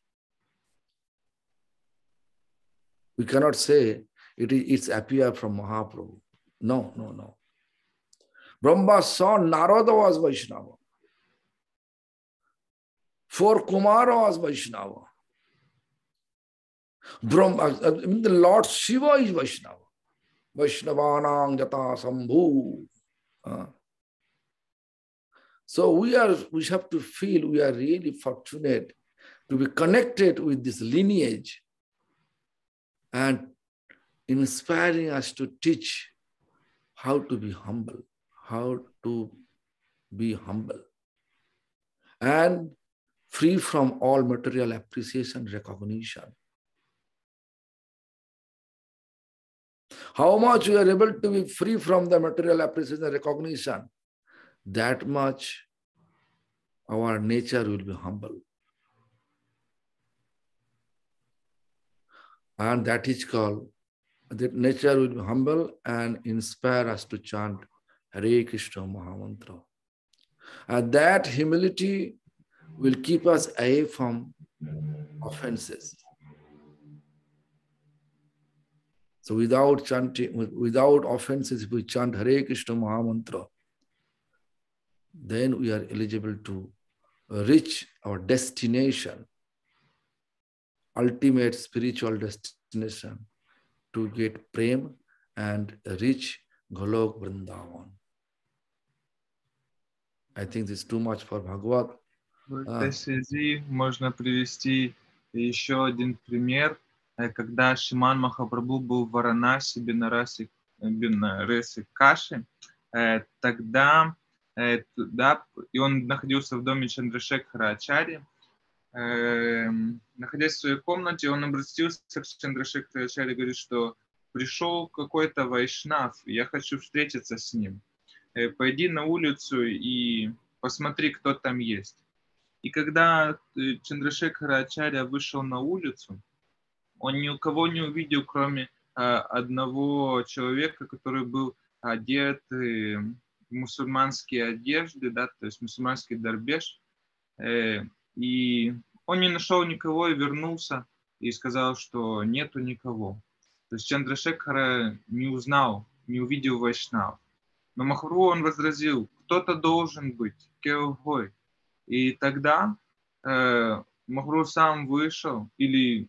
We cannot say it is it's appear from Mahaprabhu. No, no, no. Brahma saw Narada was Vaishnava. Four Kumara was Vaishnava. Brahma, uh, the Lord Shiva is Vaishnava. Vaishnavanang Jata Sambhu. Uh, so we are we have to feel we are really fortunate to be connected with this lineage and inspiring us to teach how to be humble, how to be humble, and free from all material appreciation, recognition. How much we are able to be free from the material appreciation, recognition, that much our nature will be humble. And that is called, that nature will be humble and inspire us to chant Hare Krishna Mahamantra. And that humility will keep us away from offenses. So without chanting, without offenses, if we chant Hare Krishna Mahamantra, then we are eligible to reach our destination, ultimate spiritual destination, to get prem and reach Golok Vrindavan. I think this is too much for Bhagavad. В этой связи можно привести еще один пример, когда Шиман Махапрабху был в Варанаси, Бенараси, Бенараси Каши, тогда да, и он находился в доме Чандрашекхара Ачари. Э, находясь в своей комнате, он обратился к Чандрашекхара Ачари и говорит, что пришел какой-то вайшнав, я хочу встретиться с ним. Э, пойди на улицу и посмотри, кто там есть. И когда э, Чандрашекхара Ачарья вышел на улицу, он ни у кого не увидел, кроме а, одного человека, который был одет мусульманские одежды, да, то есть мусульманский дарбеш, э, и он не нашел никого и вернулся и сказал, что нету никого. То есть Чандрашекхара не узнал, не увидел Вайшнав. Но Махру он возразил, кто-то должен быть, Кеогой. И тогда э, Махру сам вышел, или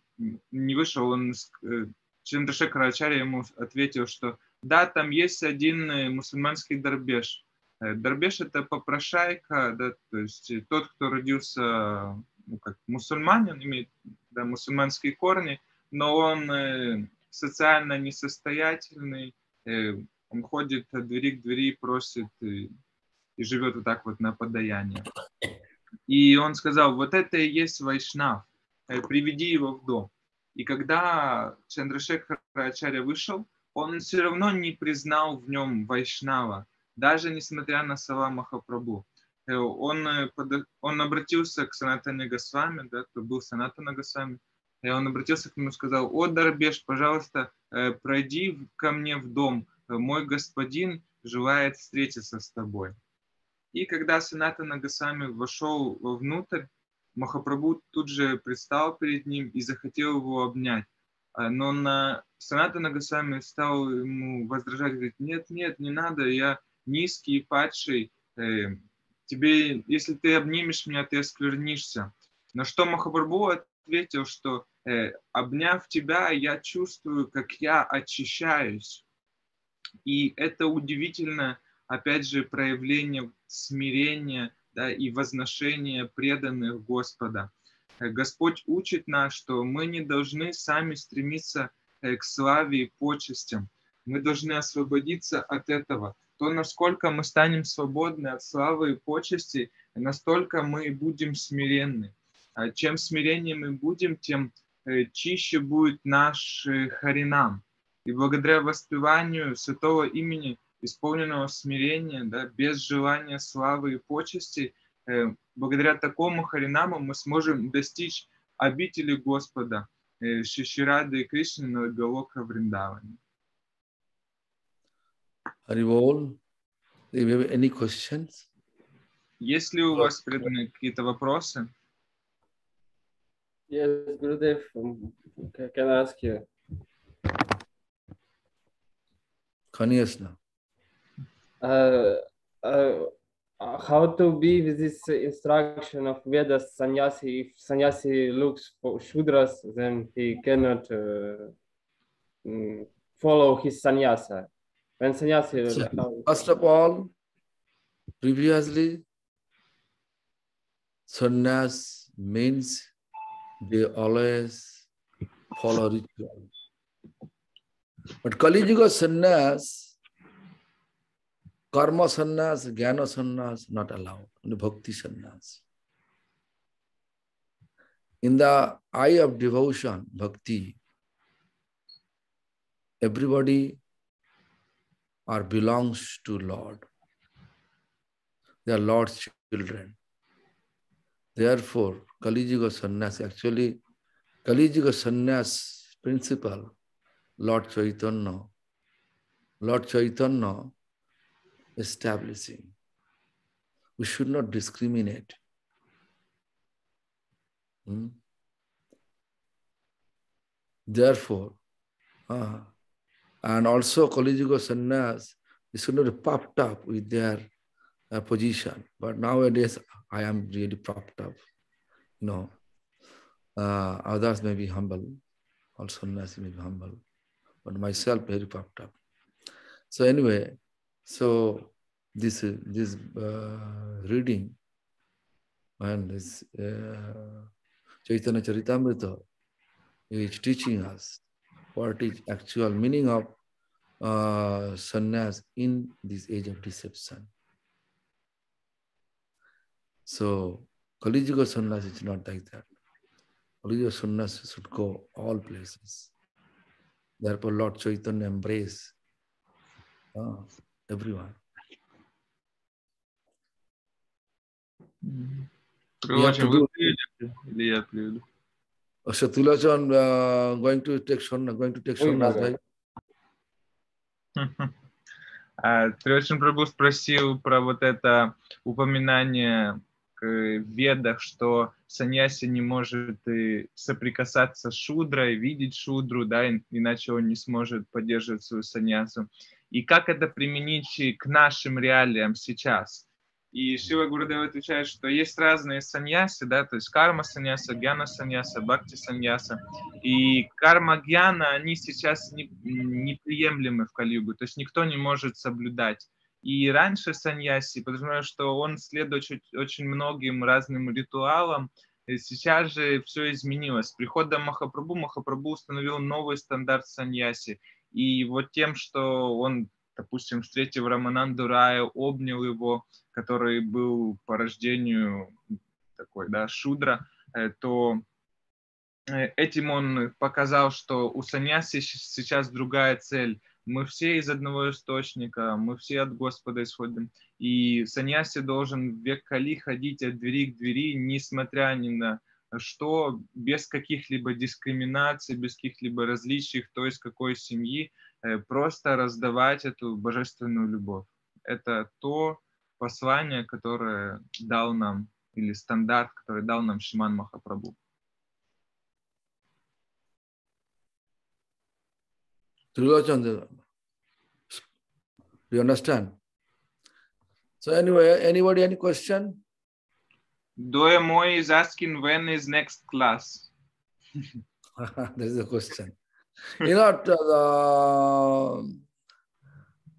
не вышел, он э, Чандрашекхара Ачарья ему ответил, что да, там есть один э, мусульманский дарбеш. Э, дарбеш это попрошайка, да, то есть тот, кто родился ну, как мусульманин, имеет да, мусульманские корни, но он э, социально несостоятельный, э, он ходит от двери к двери, просит и, и живет вот так вот на подаяние. И он сказал, вот это и есть вайшнав, э, приведи его в дом. И когда Чандрашекхар Ачарья вышел, он все равно не признал в нем Вайшнава, даже несмотря на слова Махапрабху. Э, он, э, он обратился к Санатане Госвами, да, кто был Санатана Госвами, и он обратился к нему и сказал, «О, Дарбеш, пожалуйста, пройди ко мне в дом, мой господин желает встретиться с тобой». И когда Санатана Госвами вошел внутрь, Махапрабху тут же предстал перед ним и захотел его обнять. А, но на Саната Нагасами стал ему возражать, говорит, нет, нет, не надо, я низкий и падший, э, тебе, если ты обнимешь меня, ты осквернишься. На что Махапрабху ответил, что э, обняв тебя, я чувствую, как я очищаюсь. И это удивительно, опять же, проявление смирения да, и возношения преданных Господа. Господь учит нас, что мы не должны сами стремиться э, к славе и почестям. Мы должны освободиться от этого. То, насколько мы станем свободны от славы и почести, настолько мы будем смиренны. А чем смиреннее мы будем, тем э, чище будет наш э, харинам. И благодаря воспеванию святого имени, исполненного смирения, да, без желания славы и почести – Э, благодаря такому Харинаму мы сможем достичь обители Господа, э, Шиширады Кришны на Галока Вриндаване. Haribol, do you have any questions? Есть ли у вас преданные какие-то вопросы? Yes, Gurudev, um, can I ask you? Uh, how to be with this instruction of Vedas sannyasi? If sannyasi looks for Shudras, then he cannot uh, mm, follow his sannyasa. When sannyasi, So, First of all, previously, sannyas means they always follow ritual. But Kali Yuga sannyas, karma sannyas, jnana sannyas, not allowed. Only bhakti sannyas. In the eye of devotion, bhakti, everybody or belongs to Lord. They are Lord's children. Therefore, Kali Yuga Sannyas, actually, Kali Yuga Sannyas principle, Lord Chaitanya, Lord Chaitanya establishing. We should not discriminate. Hmm? Therefore, uh, and also Kali Yuga Sannyas is should not be puffed up with their uh, position. But nowadays, I am really puffed up. You know, uh, others may be humble, also sannyasi may be humble, but myself very puffed up. So anyway, so this this uh, reading and this uh, Chaitanya Charitamrita is teaching us what is actual meaning of uh, sannyas in this age of deception. So Kali Yuga sannyas is not like that. Kali Yuga sannyas should go all places. Therefore, Lord Chaitanya embrace uh, everyone. Привели или я приведу? So Tulachan uh, going to take sannyas, going to take Бага. right? Тришин Прабhu спросил про вот это упоминание к ведах, что саньяси не может и соприкасаться с шудрой, видеть шудру, да, ин- иначе он не сможет поддерживать свою саньясу. И как это применить к нашим реалиям сейчас? И Шива Гурудев отвечает, что есть разные саньяси, да, то есть карма саньяса, гьяна саньяса, бхакти саньяса. И карма гьяна, они сейчас не- неприемлемы в Калигу, то есть никто не может соблюдать. И раньше саньяси, подразумеваю, что он следует очень, очень многим разным ритуалам, сейчас же все изменилось. С приходом Махапрабху, Махапрабху установил новый стандарт саньяси. И вот тем, что он, допустим, встретив Рамананду Рая, обнял его, который был по рождению такой, да, шудра, э, то э, этим он показал, что у саньяси сейчас другая цель. Мы все из одного источника, мы все от Господа исходим. И саньяси должен век Кали ходить от двери к двери, несмотря ни на что, без каких-либо дискриминаций, без каких-либо различий, кто из какой семьи, э, просто раздавать эту божественную любовь. Это то послание, которое дал нам, или стандарт, который дал нам Шиман Махапрабху. Do you understand? So anyway, anybody any question? Doya Moy is asking when is next class. that is the question. You know, the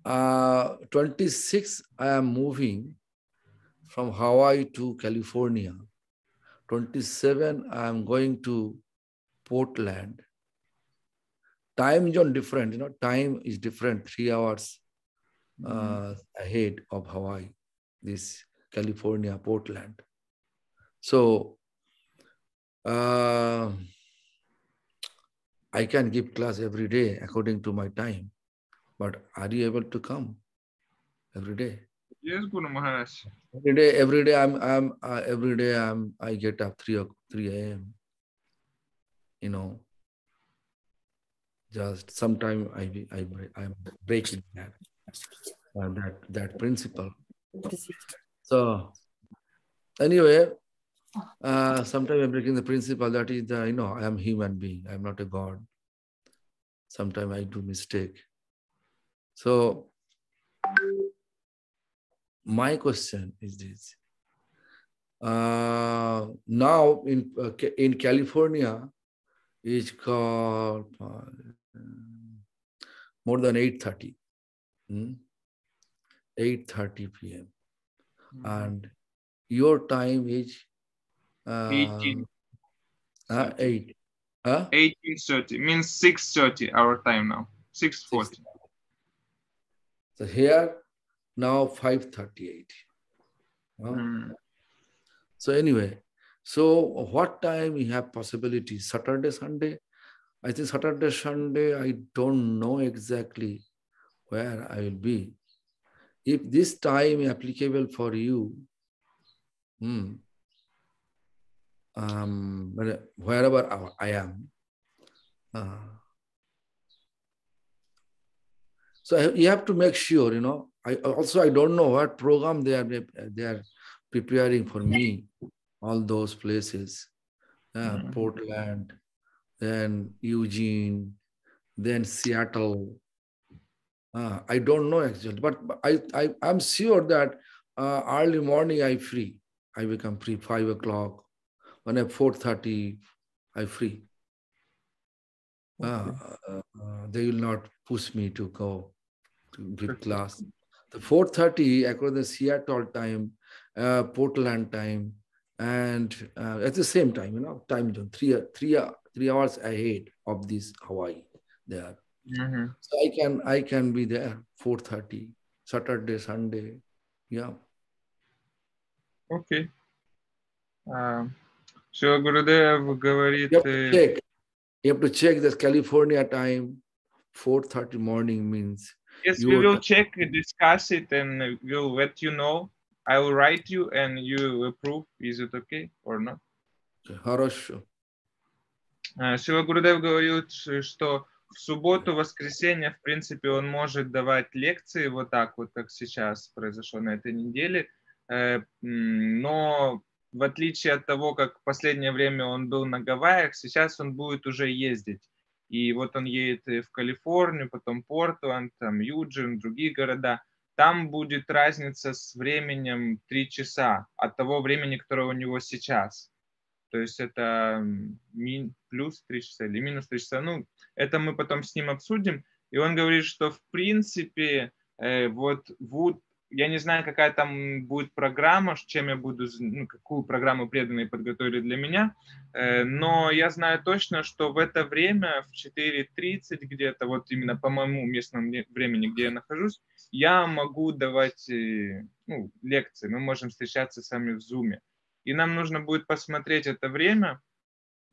uh, 26, I am moving from Hawaii to California. 27, I am going to Portland. Time zone different, you know, time is different, three hours uh, ahead of Hawaii, this California, Portland. So, uh, I can give class every day according to my time, but are you able to come every day? Yes, Guru Maharaj. Every day, every day, I'm, I'm, uh, every day, I'm, I get up three, o- three a.m. You know, just sometime I, be- I, bre- I'm breaking that, uh, that, that principle. So, anyway, uh, sometimes I'm breaking the principle that is the, you know, I am human being. I'm not a god. Sometimes I do mistake. So my question is this. Uh, now in uh, in California, it's called uh, more than 8.30. Hmm? 8.30 p.m. And your time is uh, 18. uh, 8. Huh? 18.30 means 6.30 our time now. 6.40. So here now 5.38. Huh? Mm. So anyway, so what time we have possibility? Saturday, Sunday? I think Saturday, Sunday, I don't know exactly where I will be. If this time applicable for you, hmm, um, wherever I- am, uh, so you have to make sure, you know. I also I don't know what program they are they are preparing for me, all those places, uh, Mhm. Portland, then Eugene, then Seattle. Uh, I don't know actually, but I, I I'm sure that uh, early morning I free. I become free five o'clock when I'm 4.30, I free. Uh, okay. Uh, uh, they will not push me to go to give class. The 4.30 according the Seattle time, uh, Portland time, and uh, at the same time, you know, time zone, three, three, three hours ahead of this Hawaii there. Mm-hmm. So I can I can be there 4.30, Saturday, Sunday. Yeah. Okay. Um Шила Гурудев говорит, You have э, to check. You have to check this California time. 4.30 morning means yes, we will check, discuss it, and we'll let you know. I will write you, and you approve. Is it okay or not? хорошо. А, Шила Гурудев говорит, что в субботу, воскресенье, в принципе, он может давать лекции вот так вот, как сейчас произошло на этой неделе. Э, Но в отличие от того, как в последнее время он был на Гавайях, сейчас он будет уже ездить. И вот он едет в Калифорнию, потом Портленд, там Юджин, другие города. Там будет разница с временем 3 часа от того времени, которое у него сейчас. То есть это мин- плюс 3 часа или минус 3 часа. Ну, это мы потом с ним обсудим. И он говорит, что в принципе э, вот Вуд, я не знаю, какая там будет программа, чем я буду, ну, какую программу преданные подготовили для меня, э, но я знаю точно, что в это время, в 4.30 где-то, вот именно по моему местному вре- времени, где я нахожусь, я могу давать э, ну, лекции, мы можем встречаться с вами в Zoom. И нам нужно будет посмотреть это время,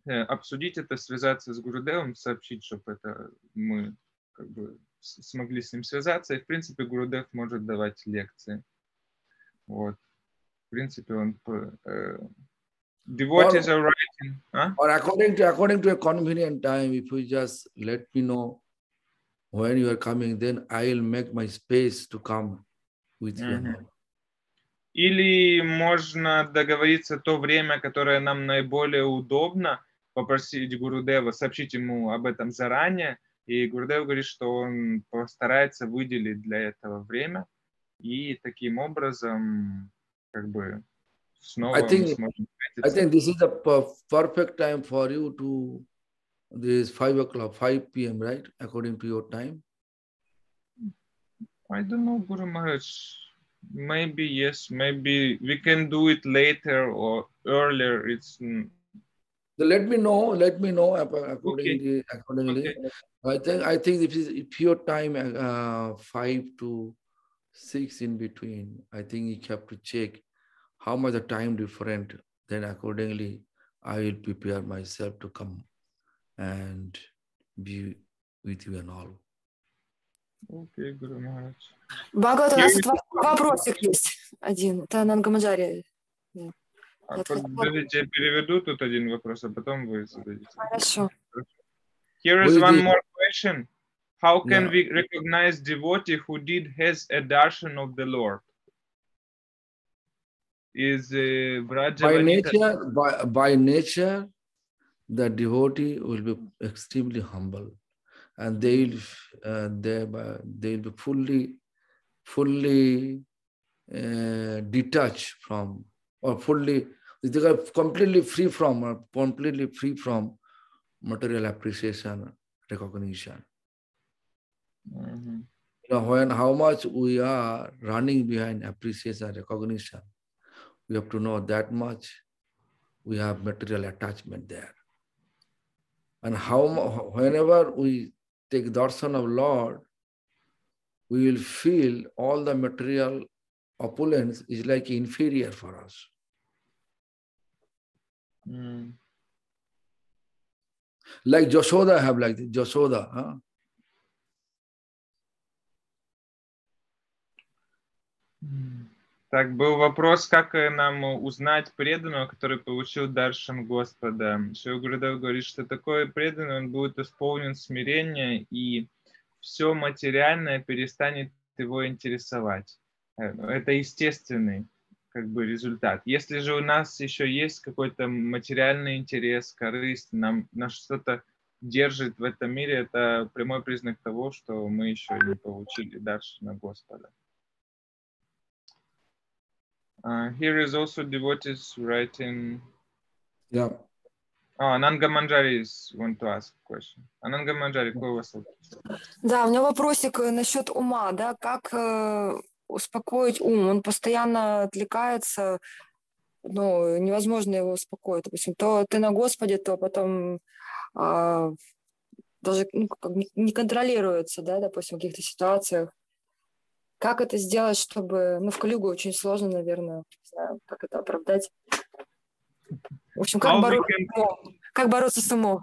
э, обсудить это, связаться с Гурудевом, сообщить, чтобы это мы как бы смогли с ним связаться. И, в принципе, Гурудев может давать лекции. Вот. В принципе, он... э, Devotees are writing. А? Or according to according to a convenient time, if you just let me know when you are coming, then I'll make my space to come with you. Мгм. all. Или можно договориться то время, которое нам наиболее удобно, попросить Гурудева, сообщить ему об этом заранее. И Гурудев говорит, что он постарается выделить для этого время. И таким образом, как бы, снова I мы think- сможем I think this is the per- perfect time for you to this five o'clock, 5 p.m., right? According to your time. I don't know, Guru Maharaj. Maybe yes, maybe we can do it later or earlier. It's mm, let me know. Let me know ap- accordingly. Accordingly, okay. I think I think if, it's, if your time uh, five to six in between, I think you have to check how much the time different. Then accordingly, I will prepare myself to come and be with you and all. Okay, Guru Maharaj. Бхагават, у Я нас не тут во- вопросик есть один. Это Нангамаджари. А, Это- Подождите, я переведу тут один вопрос, а потом вы зададите. Хорошо. Here is Will one the- more question. How can Yeah. we recognize devotee who did has a darshan of the Lord? Is uh, Vraja By Vanita- nature, by, by nature, the devotee will be extremely humble. and they'll uh, they uh, they'll be fully fully uh, detached from or fully, they are completely free from, or completely free from material appreciation, recognition. Mm-hmm. You know, when how much we are running behind appreciation, recognition, we have to know that much we have material attachment there. And how whenever we take darshan of Lord, we will feel all the material opulence is like inferior for us. М. like Jashoda have like this, Jashoda. Huh? Так, был вопрос, как нам узнать преданного, который получил Даршан Господа. Шива Гурудев говорит, что такой преданный, он будет исполнен смирения, и все материальное перестанет его интересовать. Э, Это естественный как бы результат. Если же у нас еще есть какой-то материальный интерес, корысть, нам нас что-то держит в этом мире, это прямой признак того, что мы еще не получили Даршана Господа. Uh, here is also devotees writing. Yeah. Oh, Ananga Manjari is want to ask a question. Ananga Manjari, какой у вас вопрос? Да, у меня вопросик э, насчет ума, да, как э, успокоить ум? Он постоянно отвлекается, ну, невозможно его успокоить. Допустим, то ты на Господе, то потом а, даже ну, как не, контролируется, да, допустим, в каких-то ситуациях. Как это сделать, чтобы, ну, в Калюгу очень сложно, наверное, не знаю, как это оправдать. В общем, как, бороться can- как бороться с умом?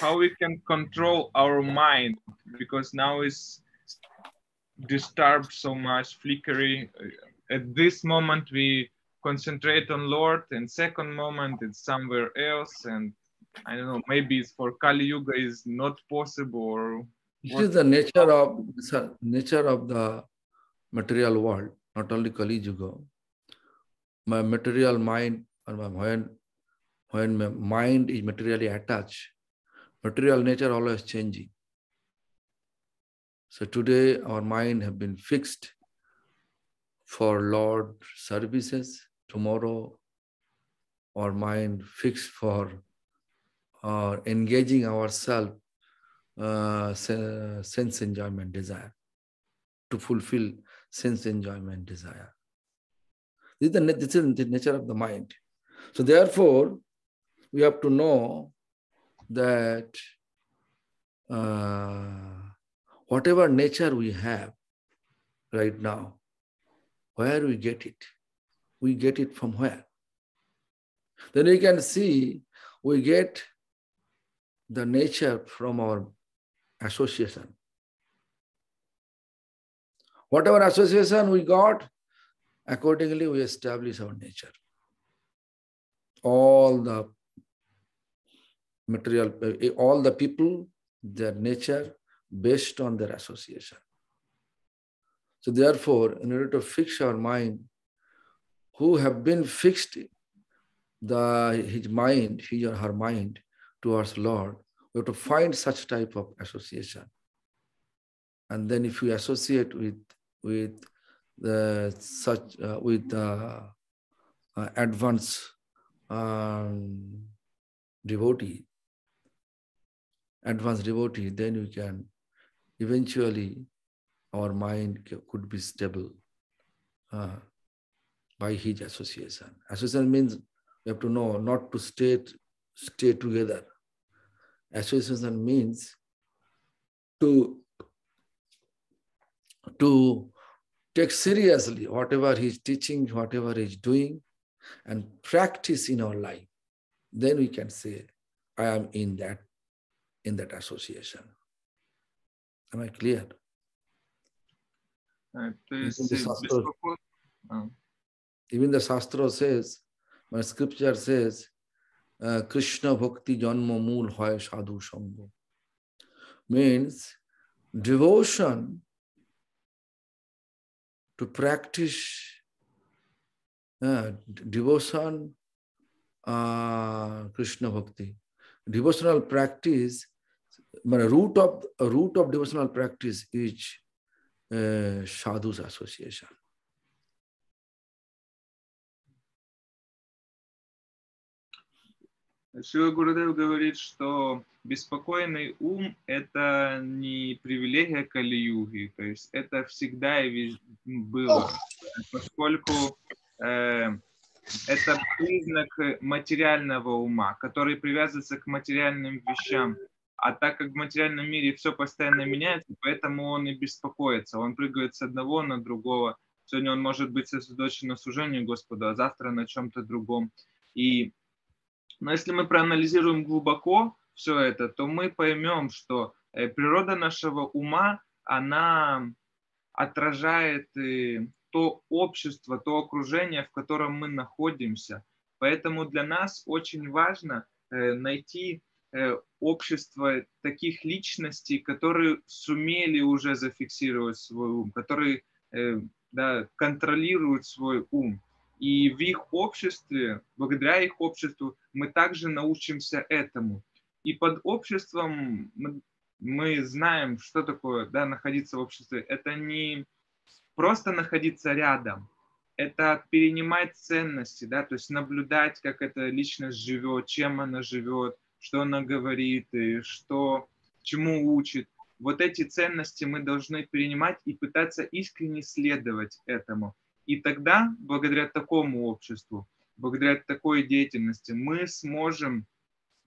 How we can control our mind because now is disturbed so much, flickery. At this moment we concentrate on Lord, and second moment it's somewhere else, and I don't know, maybe it's for Kali Yuga is not possible or This is the nature of nature of the material world, not only Kali Yuga. My material mind, or my, when when my mind is materially attached, material nature always changing. So today our mind have been fixed for Lord services. Tomorrow our mind fixed for uh, engaging ourselves uh, sense enjoyment desire to fulfill sense enjoyment desire. This is, the, this is the nature of the mind. So therefore, we have to know that uh, whatever nature we have right now, where we get it, we get it from where? Then we can see we get the nature from our association. Whatever association we got, accordingly we establish our nature. All the material, eh, all the people, their nature based on their association. So therefore, in order to fix our mind, who have been fixed the his mind, his or her mind towards Lord, we have to find such type of association. And then if we associate with with the such uh, with the uh, advanced um, devotee, advanced devotee, then we can eventually our mind could be stable uh, by his association. Association means we have to know not to stay stay together. Association means to to take seriously whatever he's teaching, whatever he's doing, and practice in our life. Then we can say, I am in that, in that association. Am I clear? Uh, please even, the Shastra, oh. even the Shastra says, my scripture says, uh, Krishna Bhakti Janma Mool Hoya Sadhu Sangha. Means devotion to practice uh, devotion, uh, Krishna Bhakti. Devotional practice মানে root of root of devotional practice is uh, sadhus association. Шила Гурудев говорит, что беспокойный ум – это не привилегия Кали-юги, то есть это всегда и было, поскольку э, это признак материального ума, который привязывается к материальным вещам. А так как в материальном мире все постоянно меняется, поэтому он и беспокоится. Он прыгает с одного на другого. Сегодня он может быть сосредоточен на служении Господу, а завтра на чем-то другом. И но если мы проанализируем глубоко все это, то мы поймем, что э, природа нашего ума, она отражает э, то общество, то окружение, в котором мы находимся. Поэтому для нас очень важно э, найти общество таких личностей, которые сумели уже зафиксировать свой ум, которые э, да, контролируют свой ум. И в их обществе, благодаря их обществу, мы также научимся этому. И под обществом мы, мы знаем, что такое да, находиться в обществе. Это не просто находиться рядом, это перенимать ценности, да, то есть наблюдать, как эта личность живет, чем она живет, что она говорит, и что, чему учит. Вот эти ценности мы должны перенимать и пытаться искренне следовать этому. И тогда, благодаря такому обществу, благодаря такой деятельности, мы сможем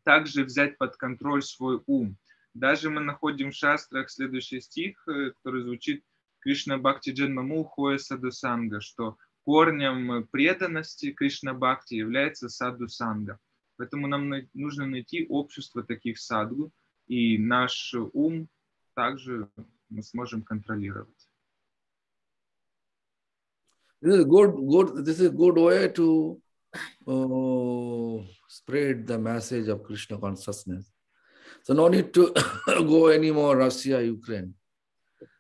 также взять под контроль свой ум. Даже мы находим в шастрах следующий стих, э, который звучит Кришна Бхакти Джанмаму Хоя Садусанга, что корнем преданности Кришна Бхакти является саду-санга. Поэтому нам на- нужно найти общество таких садгу, и наш ум также мы сможем контролировать. This is good, good. This is good way to uh, spread the message of Krishna consciousness. So no need to go anymore Russia, Ukraine.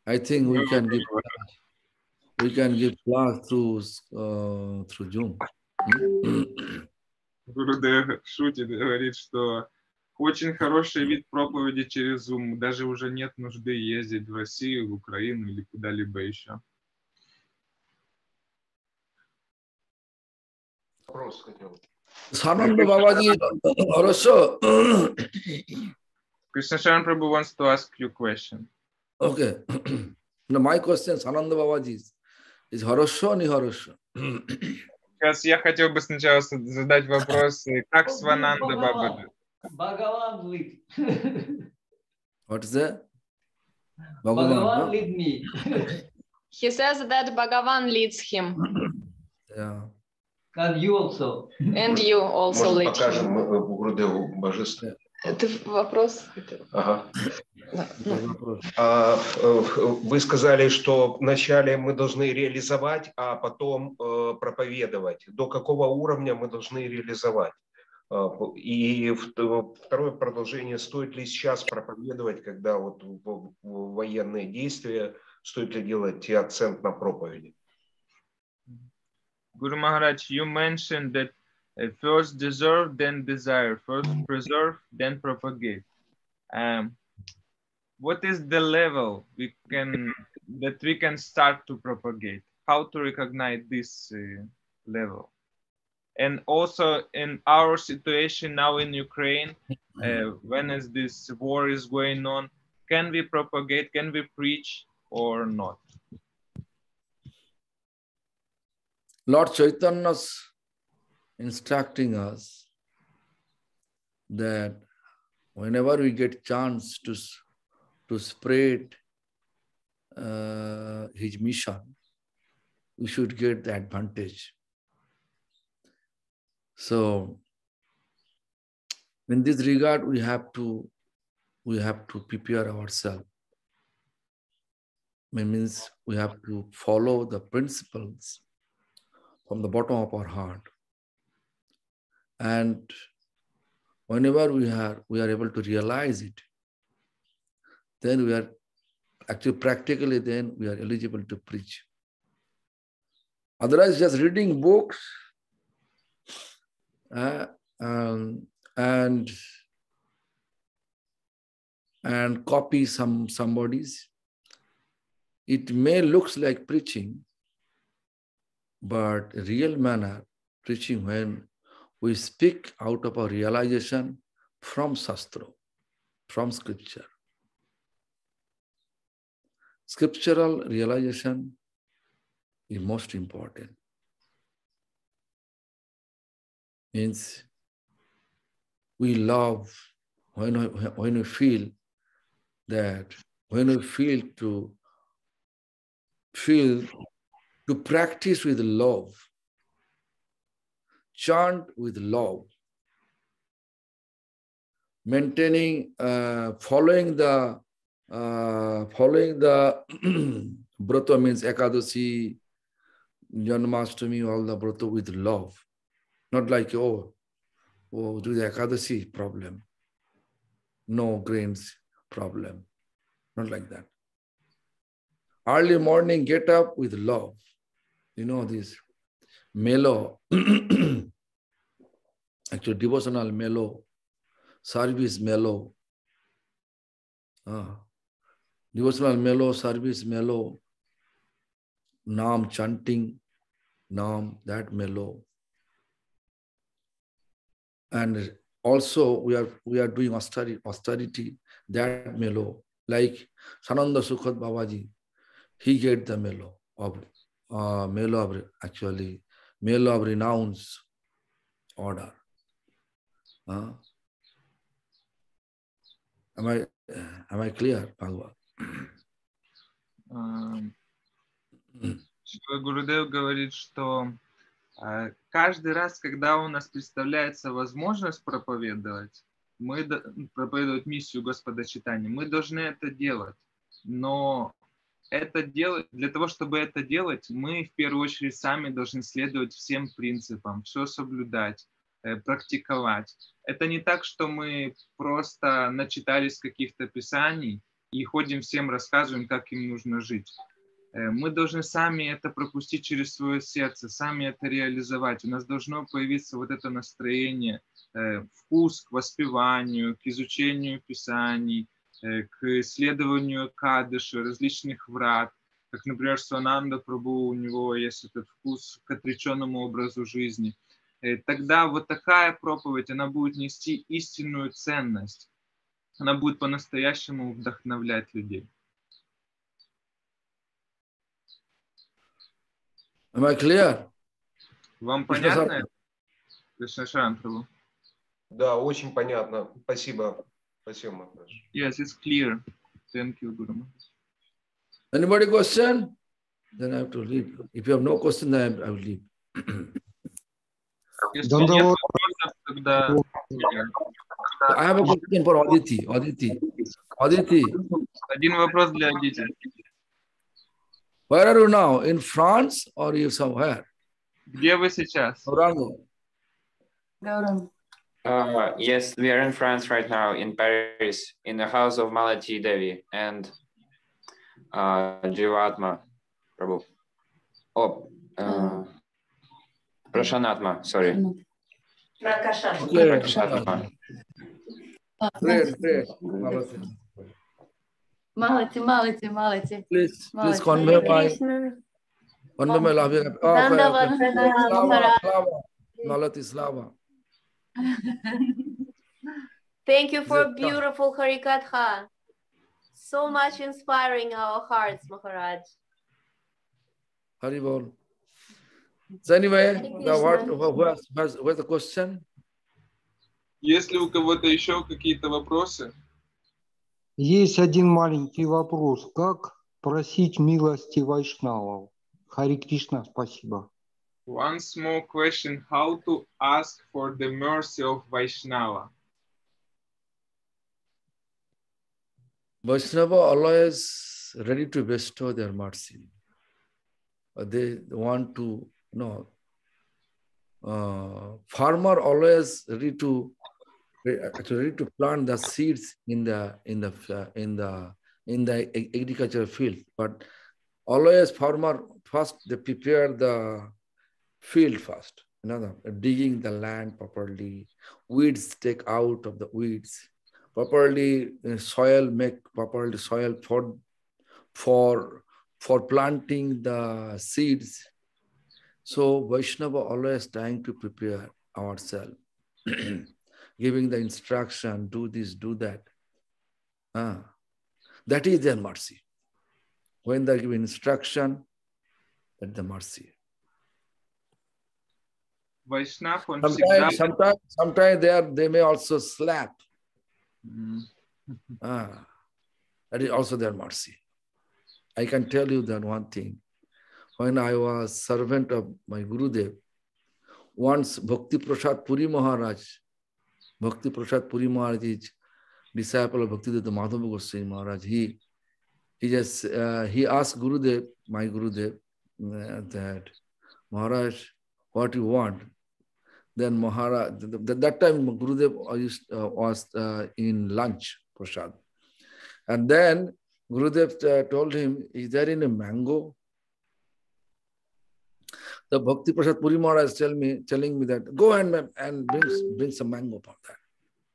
I think we can give we can give class through uh, through Zoom. Гурудев шутит, говорит, что очень хороший вид проповеди через Zoom. Даже уже нет нужды ездить в Россию, в Украину или куда-либо еще. Вопрос хотел. Sananda Babaji, also, Krishna Sharan Prabhu wants to ask you a question. okay. now my question, Sananda Babaji, is, Harasha or Niharasha? Сейчас я хотел бы сначала задать вопрос, э, как Свананда Баба? Bhagavan lead. What is that? Bhagavan lead me. He says that Bhagavan leads him? Yeah. And you also. and you also Может, lead him. покажем э, Гурудеву божество? Это вопрос. Ага. Ну. А, э, Вы сказали, что вначале мы должны реализовать, а потом э, проповедовать. До какого уровня мы должны реализовать? А, И второе продолжение, стоит ли сейчас проповедовать, когда вот военные действия, стоит ли делать акцент на проповеди? Guru Maharaj, you mentioned that first deserve, then desire, first preserve, then propagate. Um, what is the level we can that we can start to propagate? How to recognize this uh, level? And also in our situation now in Ukraine, uh, when is this war is going on, can we propagate? Can we preach or not? Lord Chaitanya's instructing us that whenever we get chance to, to spread uh, his mission, we should get the advantage. So, in this regard, we have to we have to prepare ourselves. It means we have to follow the principles from the bottom of our heart. And whenever we are we are able to realize it, then we are actually practically then we are eligible to preach. Otherwise, just reading books uh, um, and and copy some somebody's. It may looks like preaching, but real manner preaching when we speak out of our realization from Shastra, from scripture. Scriptural realization is most important. Means we love when we, when we feel that when we feel to feel to practice with love chant with love maintaining uh, following the uh, following the brata means ekadasi janmashtami all the brata with love not like oh oh do the ekadasi problem no grains problem. Not like that. Early morning, get up with love. You know, this mellow, actually devotional mellow, service mellow. Ah. Devotional mellow, service mellow, Nam chanting, Nam, that mellow. And also we are we are doing austerity, austerity that mellow. Like Sananda Sukhat Babaji, he get the mellow of uh, mellow of actually mellow of renounce order. Uh, am I am I clear, Bhagavad? Гурудев говорит, что каждый раз, когда у нас представляется возможность проповедовать, мы проповедовать миссию Господа Читания, мы должны это делать. Но это делать, для того, чтобы это делать, мы в первую очередь сами должны следовать всем принципам, все соблюдать, э, практиковать. Это не так, что мы просто начитались каких-то писаний и ходим всем рассказываем, как им нужно жить. Э, мы должны сами это пропустить через свое сердце, сами это реализовать. У нас должно появиться вот это настроение, э, вкус к воспеванию, к изучению писаний, э, к исследованию кадыша, различных врат. Как, например, Суананда Прабу, у него есть этот вкус к отреченному образу жизни. Тогда вот такая проповедь, она будет нести истинную ценность. Она будет по-настоящему вдохновлять людей. Am I clear? Вам понятно? Кришна Да, очень понятно. Спасибо. Спасибо, Махараш. Yes, it's clear. Thank you, Guru Anybody question? Then I have to leave. If you have no question, then I will leave. Если нет вопросов, тогда... I have a question for Aditi. Aditi. Aditi. Один вопрос для Адити. Where are you now? In France or you somewhere? Где вы сейчас? Orango. Uh, yes, we are in France right now, in Paris, in the house of Malati Devi and uh, Jivatma Prabhu. Oh, uh, Prashanatma, sorry. Prakashatma. Great, great. Malati, Malati, Malati. Please, Malati. please convey convey my love. Ah, malati, Slava. Thank you for beautiful Harikatha. So much inspiring our hearts, Maharaj. Haribol. So anyway, the, what, where's, where's, where's the question? Если у кого-то еще какие-то вопросы? Есть один маленький вопрос. Как просить милости вайшнавов? Хари Кришна, спасибо. One small question, how to ask for the mercy of Vaishnava? Vaishnava always ready to bestow their mercy. They want to, you know, uh, farmer always ready to actually to plant the seeds in the in the in the in the agricultural field. But always farmer first they prepare the field first. You know digging the land properly weeds take out of the weeds properly uh, soil, make properly soil for for for planting the seeds. So Vaishnava always trying to prepare ourselves, giving the instruction, do this, do that. Ah, that is their mercy. When they give instruction, that's the mercy. Sometimes, sometimes, sometimes they, are, they may also slap. Mm. ah, that is also their mercy. I can tell you that one thing. When I was servant of my Gurudev, once Bhakti Prasad Puri Maharaj Madhava Goswami Maharaj. He he just uh, he asked Gurudev, my Gurudev, uh, that Maharaj, what you want? Then Maharaj, th- th- that time Gurudev was, uh, was uh, in lunch, Prasad. And then Gurudev uh, told him, Is there any mango? The Bhakti Prasad Puri Maharaj tell me, telling me that go and, and bring, bring some mango from that,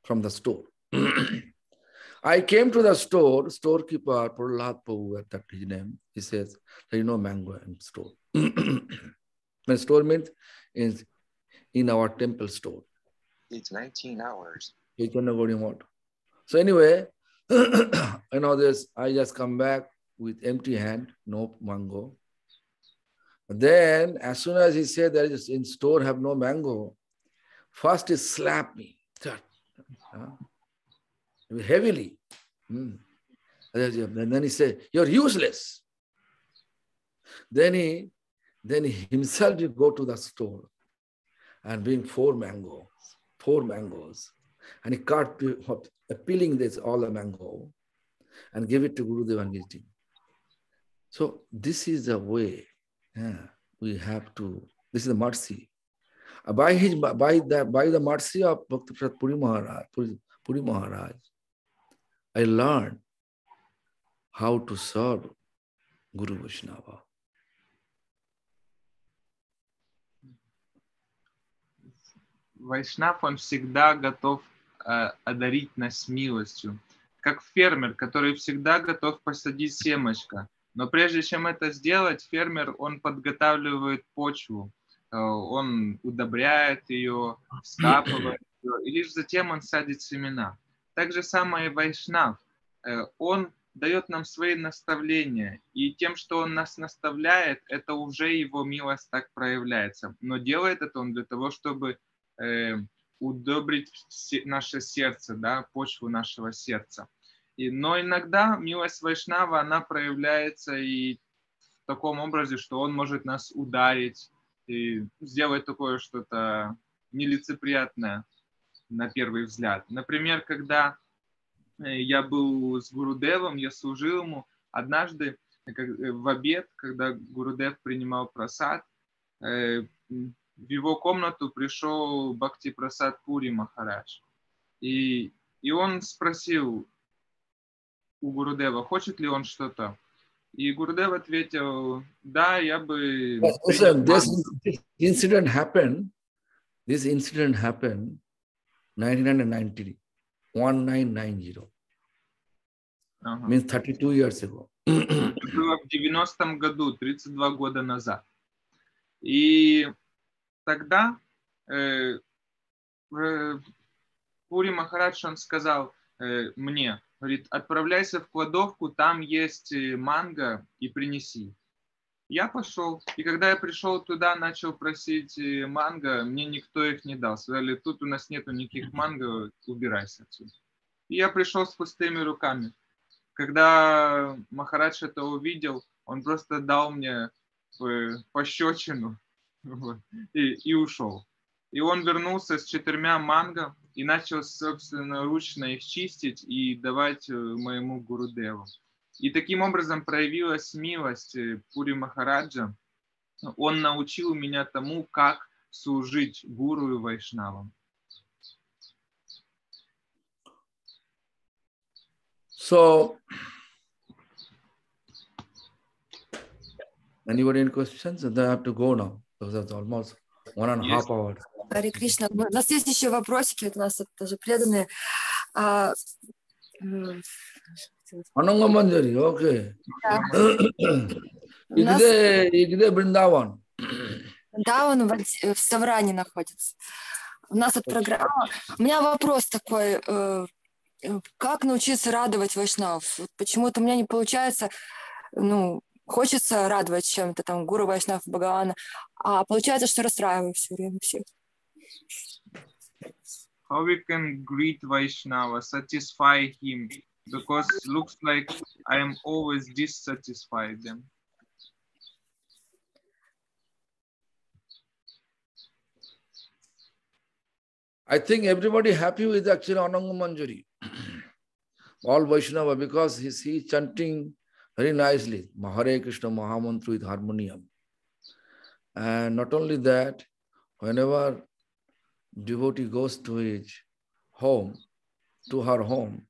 from the store. I came to the store, storekeeper, Prahlad Prabhu, that his name, he says, there is no mango in store. the store means is in our temple store. It's 19 hours. Chaitanya Gaudiya Math. So anyway, you know this, I just come back with empty hand, no mango. Then as soon as he said there is in store have no mango, first he slapped me. Heavily. Hmm. And then he said, You're useless. Then he then he himself will go to the store and bring four mangoes, four mangoes. And he cut peeling this all the mango and give it to Gurudev and give it. So this is the way yeah, we have to, this is the mercy. Uh, By his by the by the mercy of Bhakti Prasad Puri Maharaj, Puri, Puri Maharaj, I learned how to serve Guru Vaishnava. Вайшнав, он всегда готов э, одарить нас милостью. Как фермер, который всегда готов посадить семечко. Но прежде чем это сделать, фермер, он подготавливает почву, э, он удобряет ее, вскапывает ее, и лишь затем он садит семена. Так же самое и Вайшнав. Э, он дает нам свои наставления, и тем, что он нас наставляет, это уже его милость так проявляется. Но делает это он для того, чтобы э, удобрить наше сердце, да, почву нашего сердца. И, но иногда милость Вайшнава, она проявляется и в таком образе, что он может нас ударить и сделать такое что-то нелицеприятное на первый взгляд. Например, когда э, я был с Гурудевом, я служил ему, однажды э, э, в обед, когда Гурудев принимал просад, в его комнату пришел Бхакти Прасад Пури Махарадж. И, и он спросил у Гурудева, хочет ли он что-то. И Гурудев ответил, да, я бы... Принял listen, this, мангу». this incident happened, this incident happened 1990, 1990, Ага. means 32 years ago. Это было в 90-м году, 32 года назад. И тогда э, э, Пури Махарадж, он сказал э, мне, говорит, отправляйся в кладовку, там есть э, манго и принеси. Я пошел, и когда я пришел туда, начал просить э, манго, мне никто их не дал. Сказали, тут у нас нету никаких манго, убирайся отсюда. И я пришел с пустыми руками. Когда Махарадж это увидел, он просто дал мне э, пощечину и, и ушел. И он вернулся с четырьмя манго и начал собственноручно их чистить и давать э, моему Гурудеву. И таким образом проявилась милость э, Пури Махараджа. Он научил меня тому, как служить гуру и вайшнавам. So, anybody in questions? Then I have to go now because it's almost one and a half hours. Харе Кришна. На следующие вопросики у нас это тоже преданные. А, м, Ananga Manjari, okay. Да. У нас- Игде, игде Бриндаван. Да, он в, Аль- в Савране находится. У нас тут программа. У меня вопрос такой. э, э, Как научиться радовать вайшнав? Почему-то у меня не получается, ну, хочется радовать чем-то, там, гуру вайшнав, Бхагавана, а получается, что расстраиваю все время всех. How we can greet Vaishnava, satisfy him, because looks like I am always dissatisfied them. I think everybody happy with actually Ananga Manjari. All Vaishnava because he is chanting very nicely. Hare Krishna Mahamantra with harmonium. And not only that, whenever devotee goes to his home, to her home,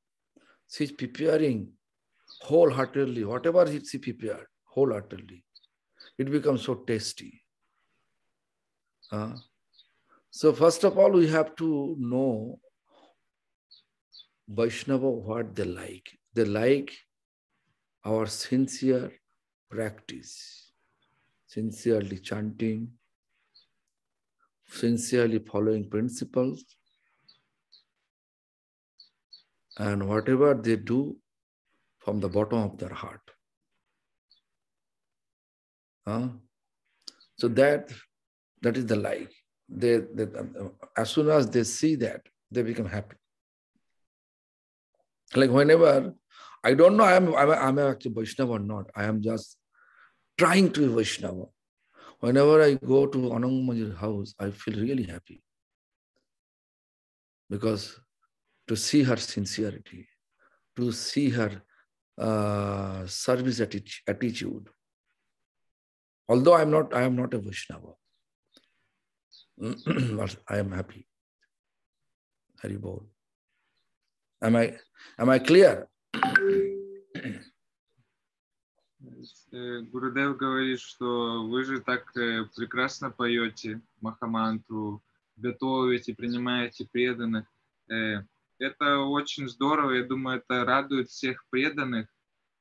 she is preparing wholeheartedly, whatever she prepared, wholeheartedly. It becomes so tasty. Uh, so first of all, we have to know Vaishnava what they like. They like our sincere practice, sincerely chanting, sincerely following principles, and whatever they do from the bottom of their heart. Huh? So that that is the like. They, they as soon as they see that, they become happy. Like whenever I don't know I'm I'm, I'm actually Vaishnava or not. I am just trying to be Vaishnava. Whenever I go to Anang Manjari's house, I feel really happy. Because to see her sincerity, to see her uh, service atti- attitude. Although I'm not, I am not a Vaishnava, but I am happy. Hari Bol. Am I, am I clear? Э, Гурудев говорит, что вы же так э, прекрасно поете Махамантру, готовите, принимаете преданных. Э, Это очень здорово, я думаю, это радует всех преданных.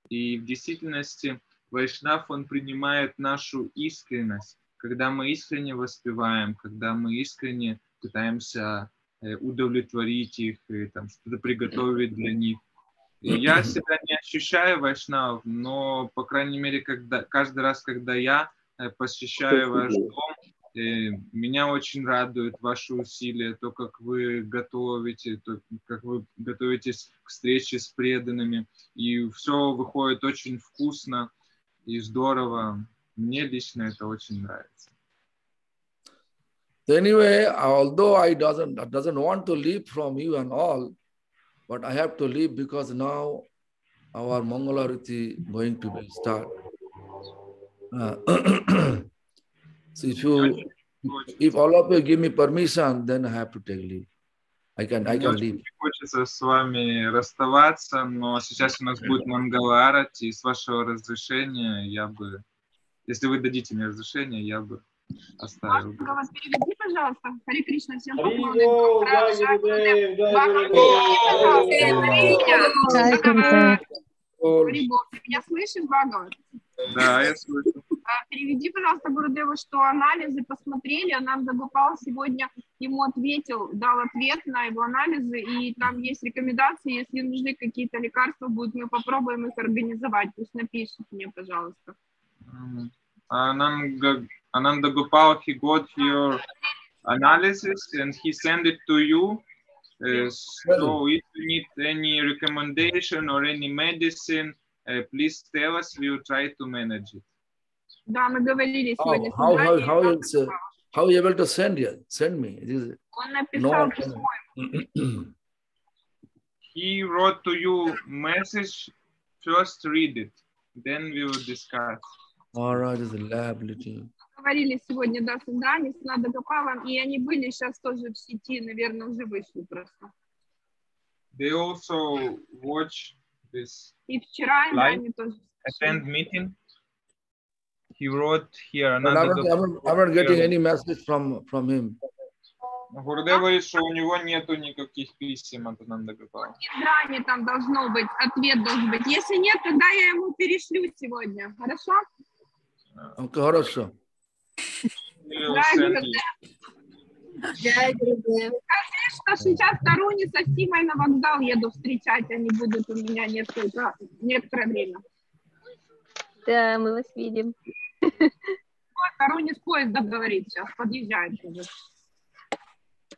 И в действительности Вайшнав, он принимает нашу искренность, когда мы искренне воспеваем, когда мы искренне пытаемся удовлетворить их, и, что-то приготовить для них. Я себя не ощущаю вайшнав, но, по крайней мере, когда, каждый раз, когда я э, посещаю ваш дом, э, меня очень радует ваши усилия, то, как вы готовите, то, как вы готовитесь к встрече с преданными. И все выходит очень вкусно и здорово. Мне лично это очень нравится. Anyway, although I doesn't doesn't want to leave from you and all, but I have to leave because now our Mangalariti going to be start. Uh, so if you if all of you give me permission, then I have to take leave. I can I can leave. хочется с вами расставаться, но сейчас у нас будет Мангаларати, и с вашего разрешения я бы, если вы дадите мне разрешение, я бы оставил. бы. Вас переведи, пожалуйста. Хари Кришна, всем поклоны. Ты меня слышишь, Бхагават? Да, я слышу. А, Переведи, пожалуйста, Гурудеву, что анализы посмотрели, а нам Дагопал сегодня ему ответил, дал ответ на его анализы, и там есть рекомендации, если нужны какие-то лекарства будут, мы попробуем их организовать. Пусть напишет мне, пожалуйста. М. Anand, Ananda Gopal, he got your analysis and he sent it to you. Uh, so if you need any recommendation or any medicine, uh, please tell us. We will try to manage it. Да, мы говорили How сегодня. how how, собрание, how там is uh, how you able to send here? Send me. It is Он no. написал письмо. He wrote to you message. First read it, then we will discuss. All right, is a liability. Говорили сегодня, да, с Индрани, с Надагопалом, и они были сейчас тоже в сети, наверное, уже вышли просто. They also watch this И вчера да, они тоже. attend meeting. He wrote here But I'm I'm not, I'm not getting any message from from him. Гурдев говорит, что у него нету никаких писем от Нандагопала. Индране там должно быть, ответ должен быть. Если нет, тогда я ему перешлю сегодня. Хорошо? Okay, хорошо. Или у Да, Сэнди. Скажи, что сейчас Таруни со Симой на вокзал еду встречать, они будут у меня несколько, некоторое время. Да, мы вас видим. Таруни с поезда говорит сейчас, подъезжает уже.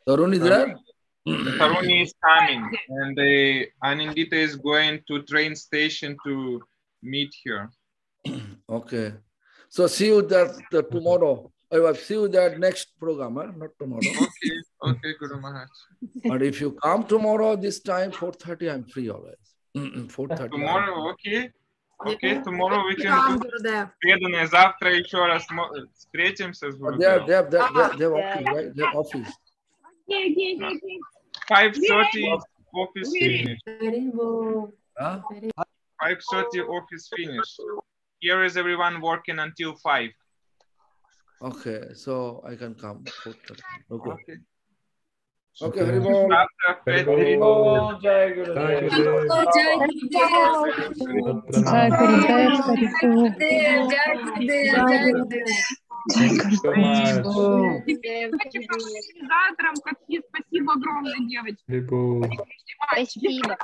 Tarun is there? Taruni is coming, and uh, Anindita is going to train station to meet her. Okay. So see you that, that tomorrow. I will see you that next program, huh? not tomorrow. Okay, okay, Guru Maharaj. but if you come tomorrow, this time 4.30, I'm free always. 4.30. Tomorrow, okay. Okay, tomorrow we Там, can do Гурдев. преданное. Завтра еще раз мо- встретимся с But they are, Гурудевом. they have, they have, they have, they have office, right? They have office. Окей, окей, окей, окей. 5.30 office finish. Huh? 5.30 office finish. Here is everyone working until 5. Okay, so I can come. 4:30. Okay. Okay. Okay, Haribol. Завтра в 5.30. О, Джай Гурдев. Организаторам катки спасибо огромное, девочки. Спасибо.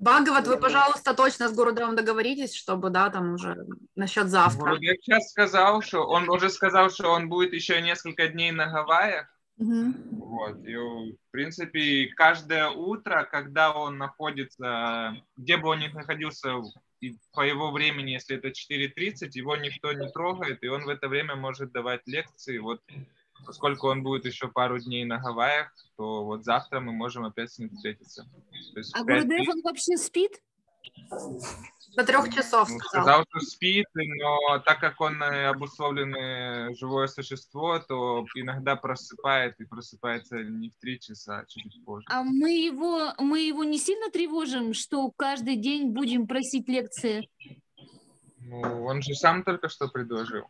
Баговат, вы, пожалуйста, точно с Гурудевом договоритесь, чтобы, да, там уже насчет завтра. Гурудев сейчас сказал, что он уже сказал, что он будет еще несколько дней на Гавайях. Мгм. Вот. И, в принципе, каждое утро, когда он находится, где бы он ни находился, и по его времени, если это 4.30, его никто не трогает, и он в это время может давать лекции. Вот поскольку он будет еще пару дней на Гавайях, то вот завтра мы можем опять с ним встретиться. А в пять Гурудев, он вообще спит? До трех часов Ну, сказал. сказал, что спит, но так как он э, обусловленное живое существо, то иногда просыпает и просыпается не в три часа, а чуть позже. А мы его, мы его не сильно тревожим, что каждый день будем просить лекции? Ну, он же сам только что предложил.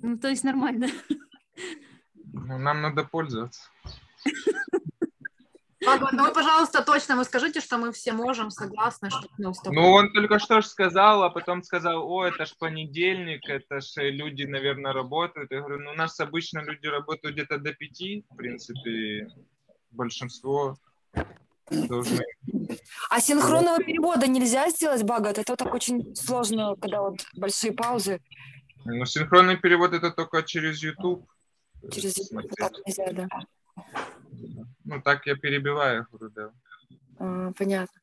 Ну, то есть нормально. Ну, нам надо пользоваться. Баговат, ну вы, пожалуйста, точно вы скажите, что мы все можем, согласны, что ну, стоп. Ну, он только что ж сказал, а потом сказал, о, это ж понедельник, это ж э, люди, наверное, работают. Я говорю, ну, у нас обычно люди работают где-то до пяти, в принципе, большинство должны. А синхронного перевода нельзя сделать, Багат? Это так очень сложно, когда вот большие паузы. Ну, синхронный перевод это только через YouTube. Через смотреть. так нельзя, да. Ну, так я перебиваю, говорю, да. А, понятно.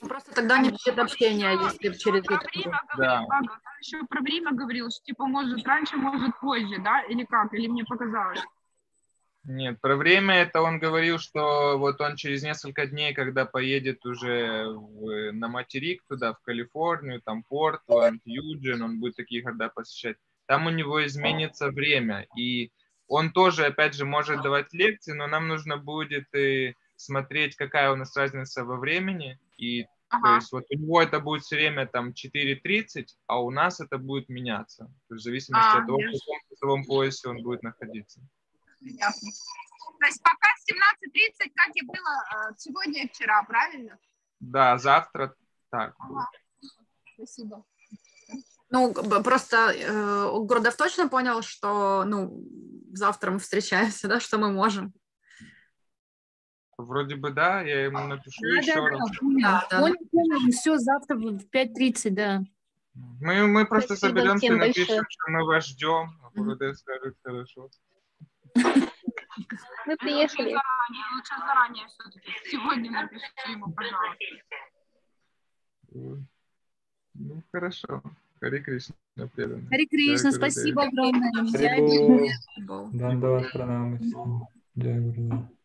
Просто тогда не будет общения, если через YouTube. Да. Ага, он еще про время говорил, что типа может раньше, может позже, да? Или как? Или мне показалось? Нет, про время это он говорил, что вот он через несколько дней, когда поедет уже в- на материк туда, в Калифорнию, там Портленд, Юджин, он будет такие города посещать, там у него изменится время. И он тоже, опять же, может давать лекции, но нам нужно будет и смотреть, какая у нас разница во времени. И то есть вот у него это будет все время там 4.30, а у нас это будет меняться. То есть в зависимости А, от того, в каком часовом поясе он будет находиться. Ясно. То есть пока 17.30, как и было э, сегодня и вчера, правильно? Да, завтра так. Ага. Спасибо. Ну, просто э, Гурдев точно понял, что, ну, завтра мы встречаемся, да, что мы можем. Вроде бы да, я ему напишу Да, еще да, раз. да, понял. Да, да. Понял. Все, завтра в 5.30, да. Мы, мы просто Спасибо соберемся и напишем, большое. что мы вас ждем. А скажет хорошо. Мы приехали. Заранее, лучше заранее все-таки. Сегодня напишу ему, пожалуйста. Ну, хорошо. Хари Кришна, преданный. Хари Кришна, спасибо огромное. Дандават пранамы. Джай Гурудев.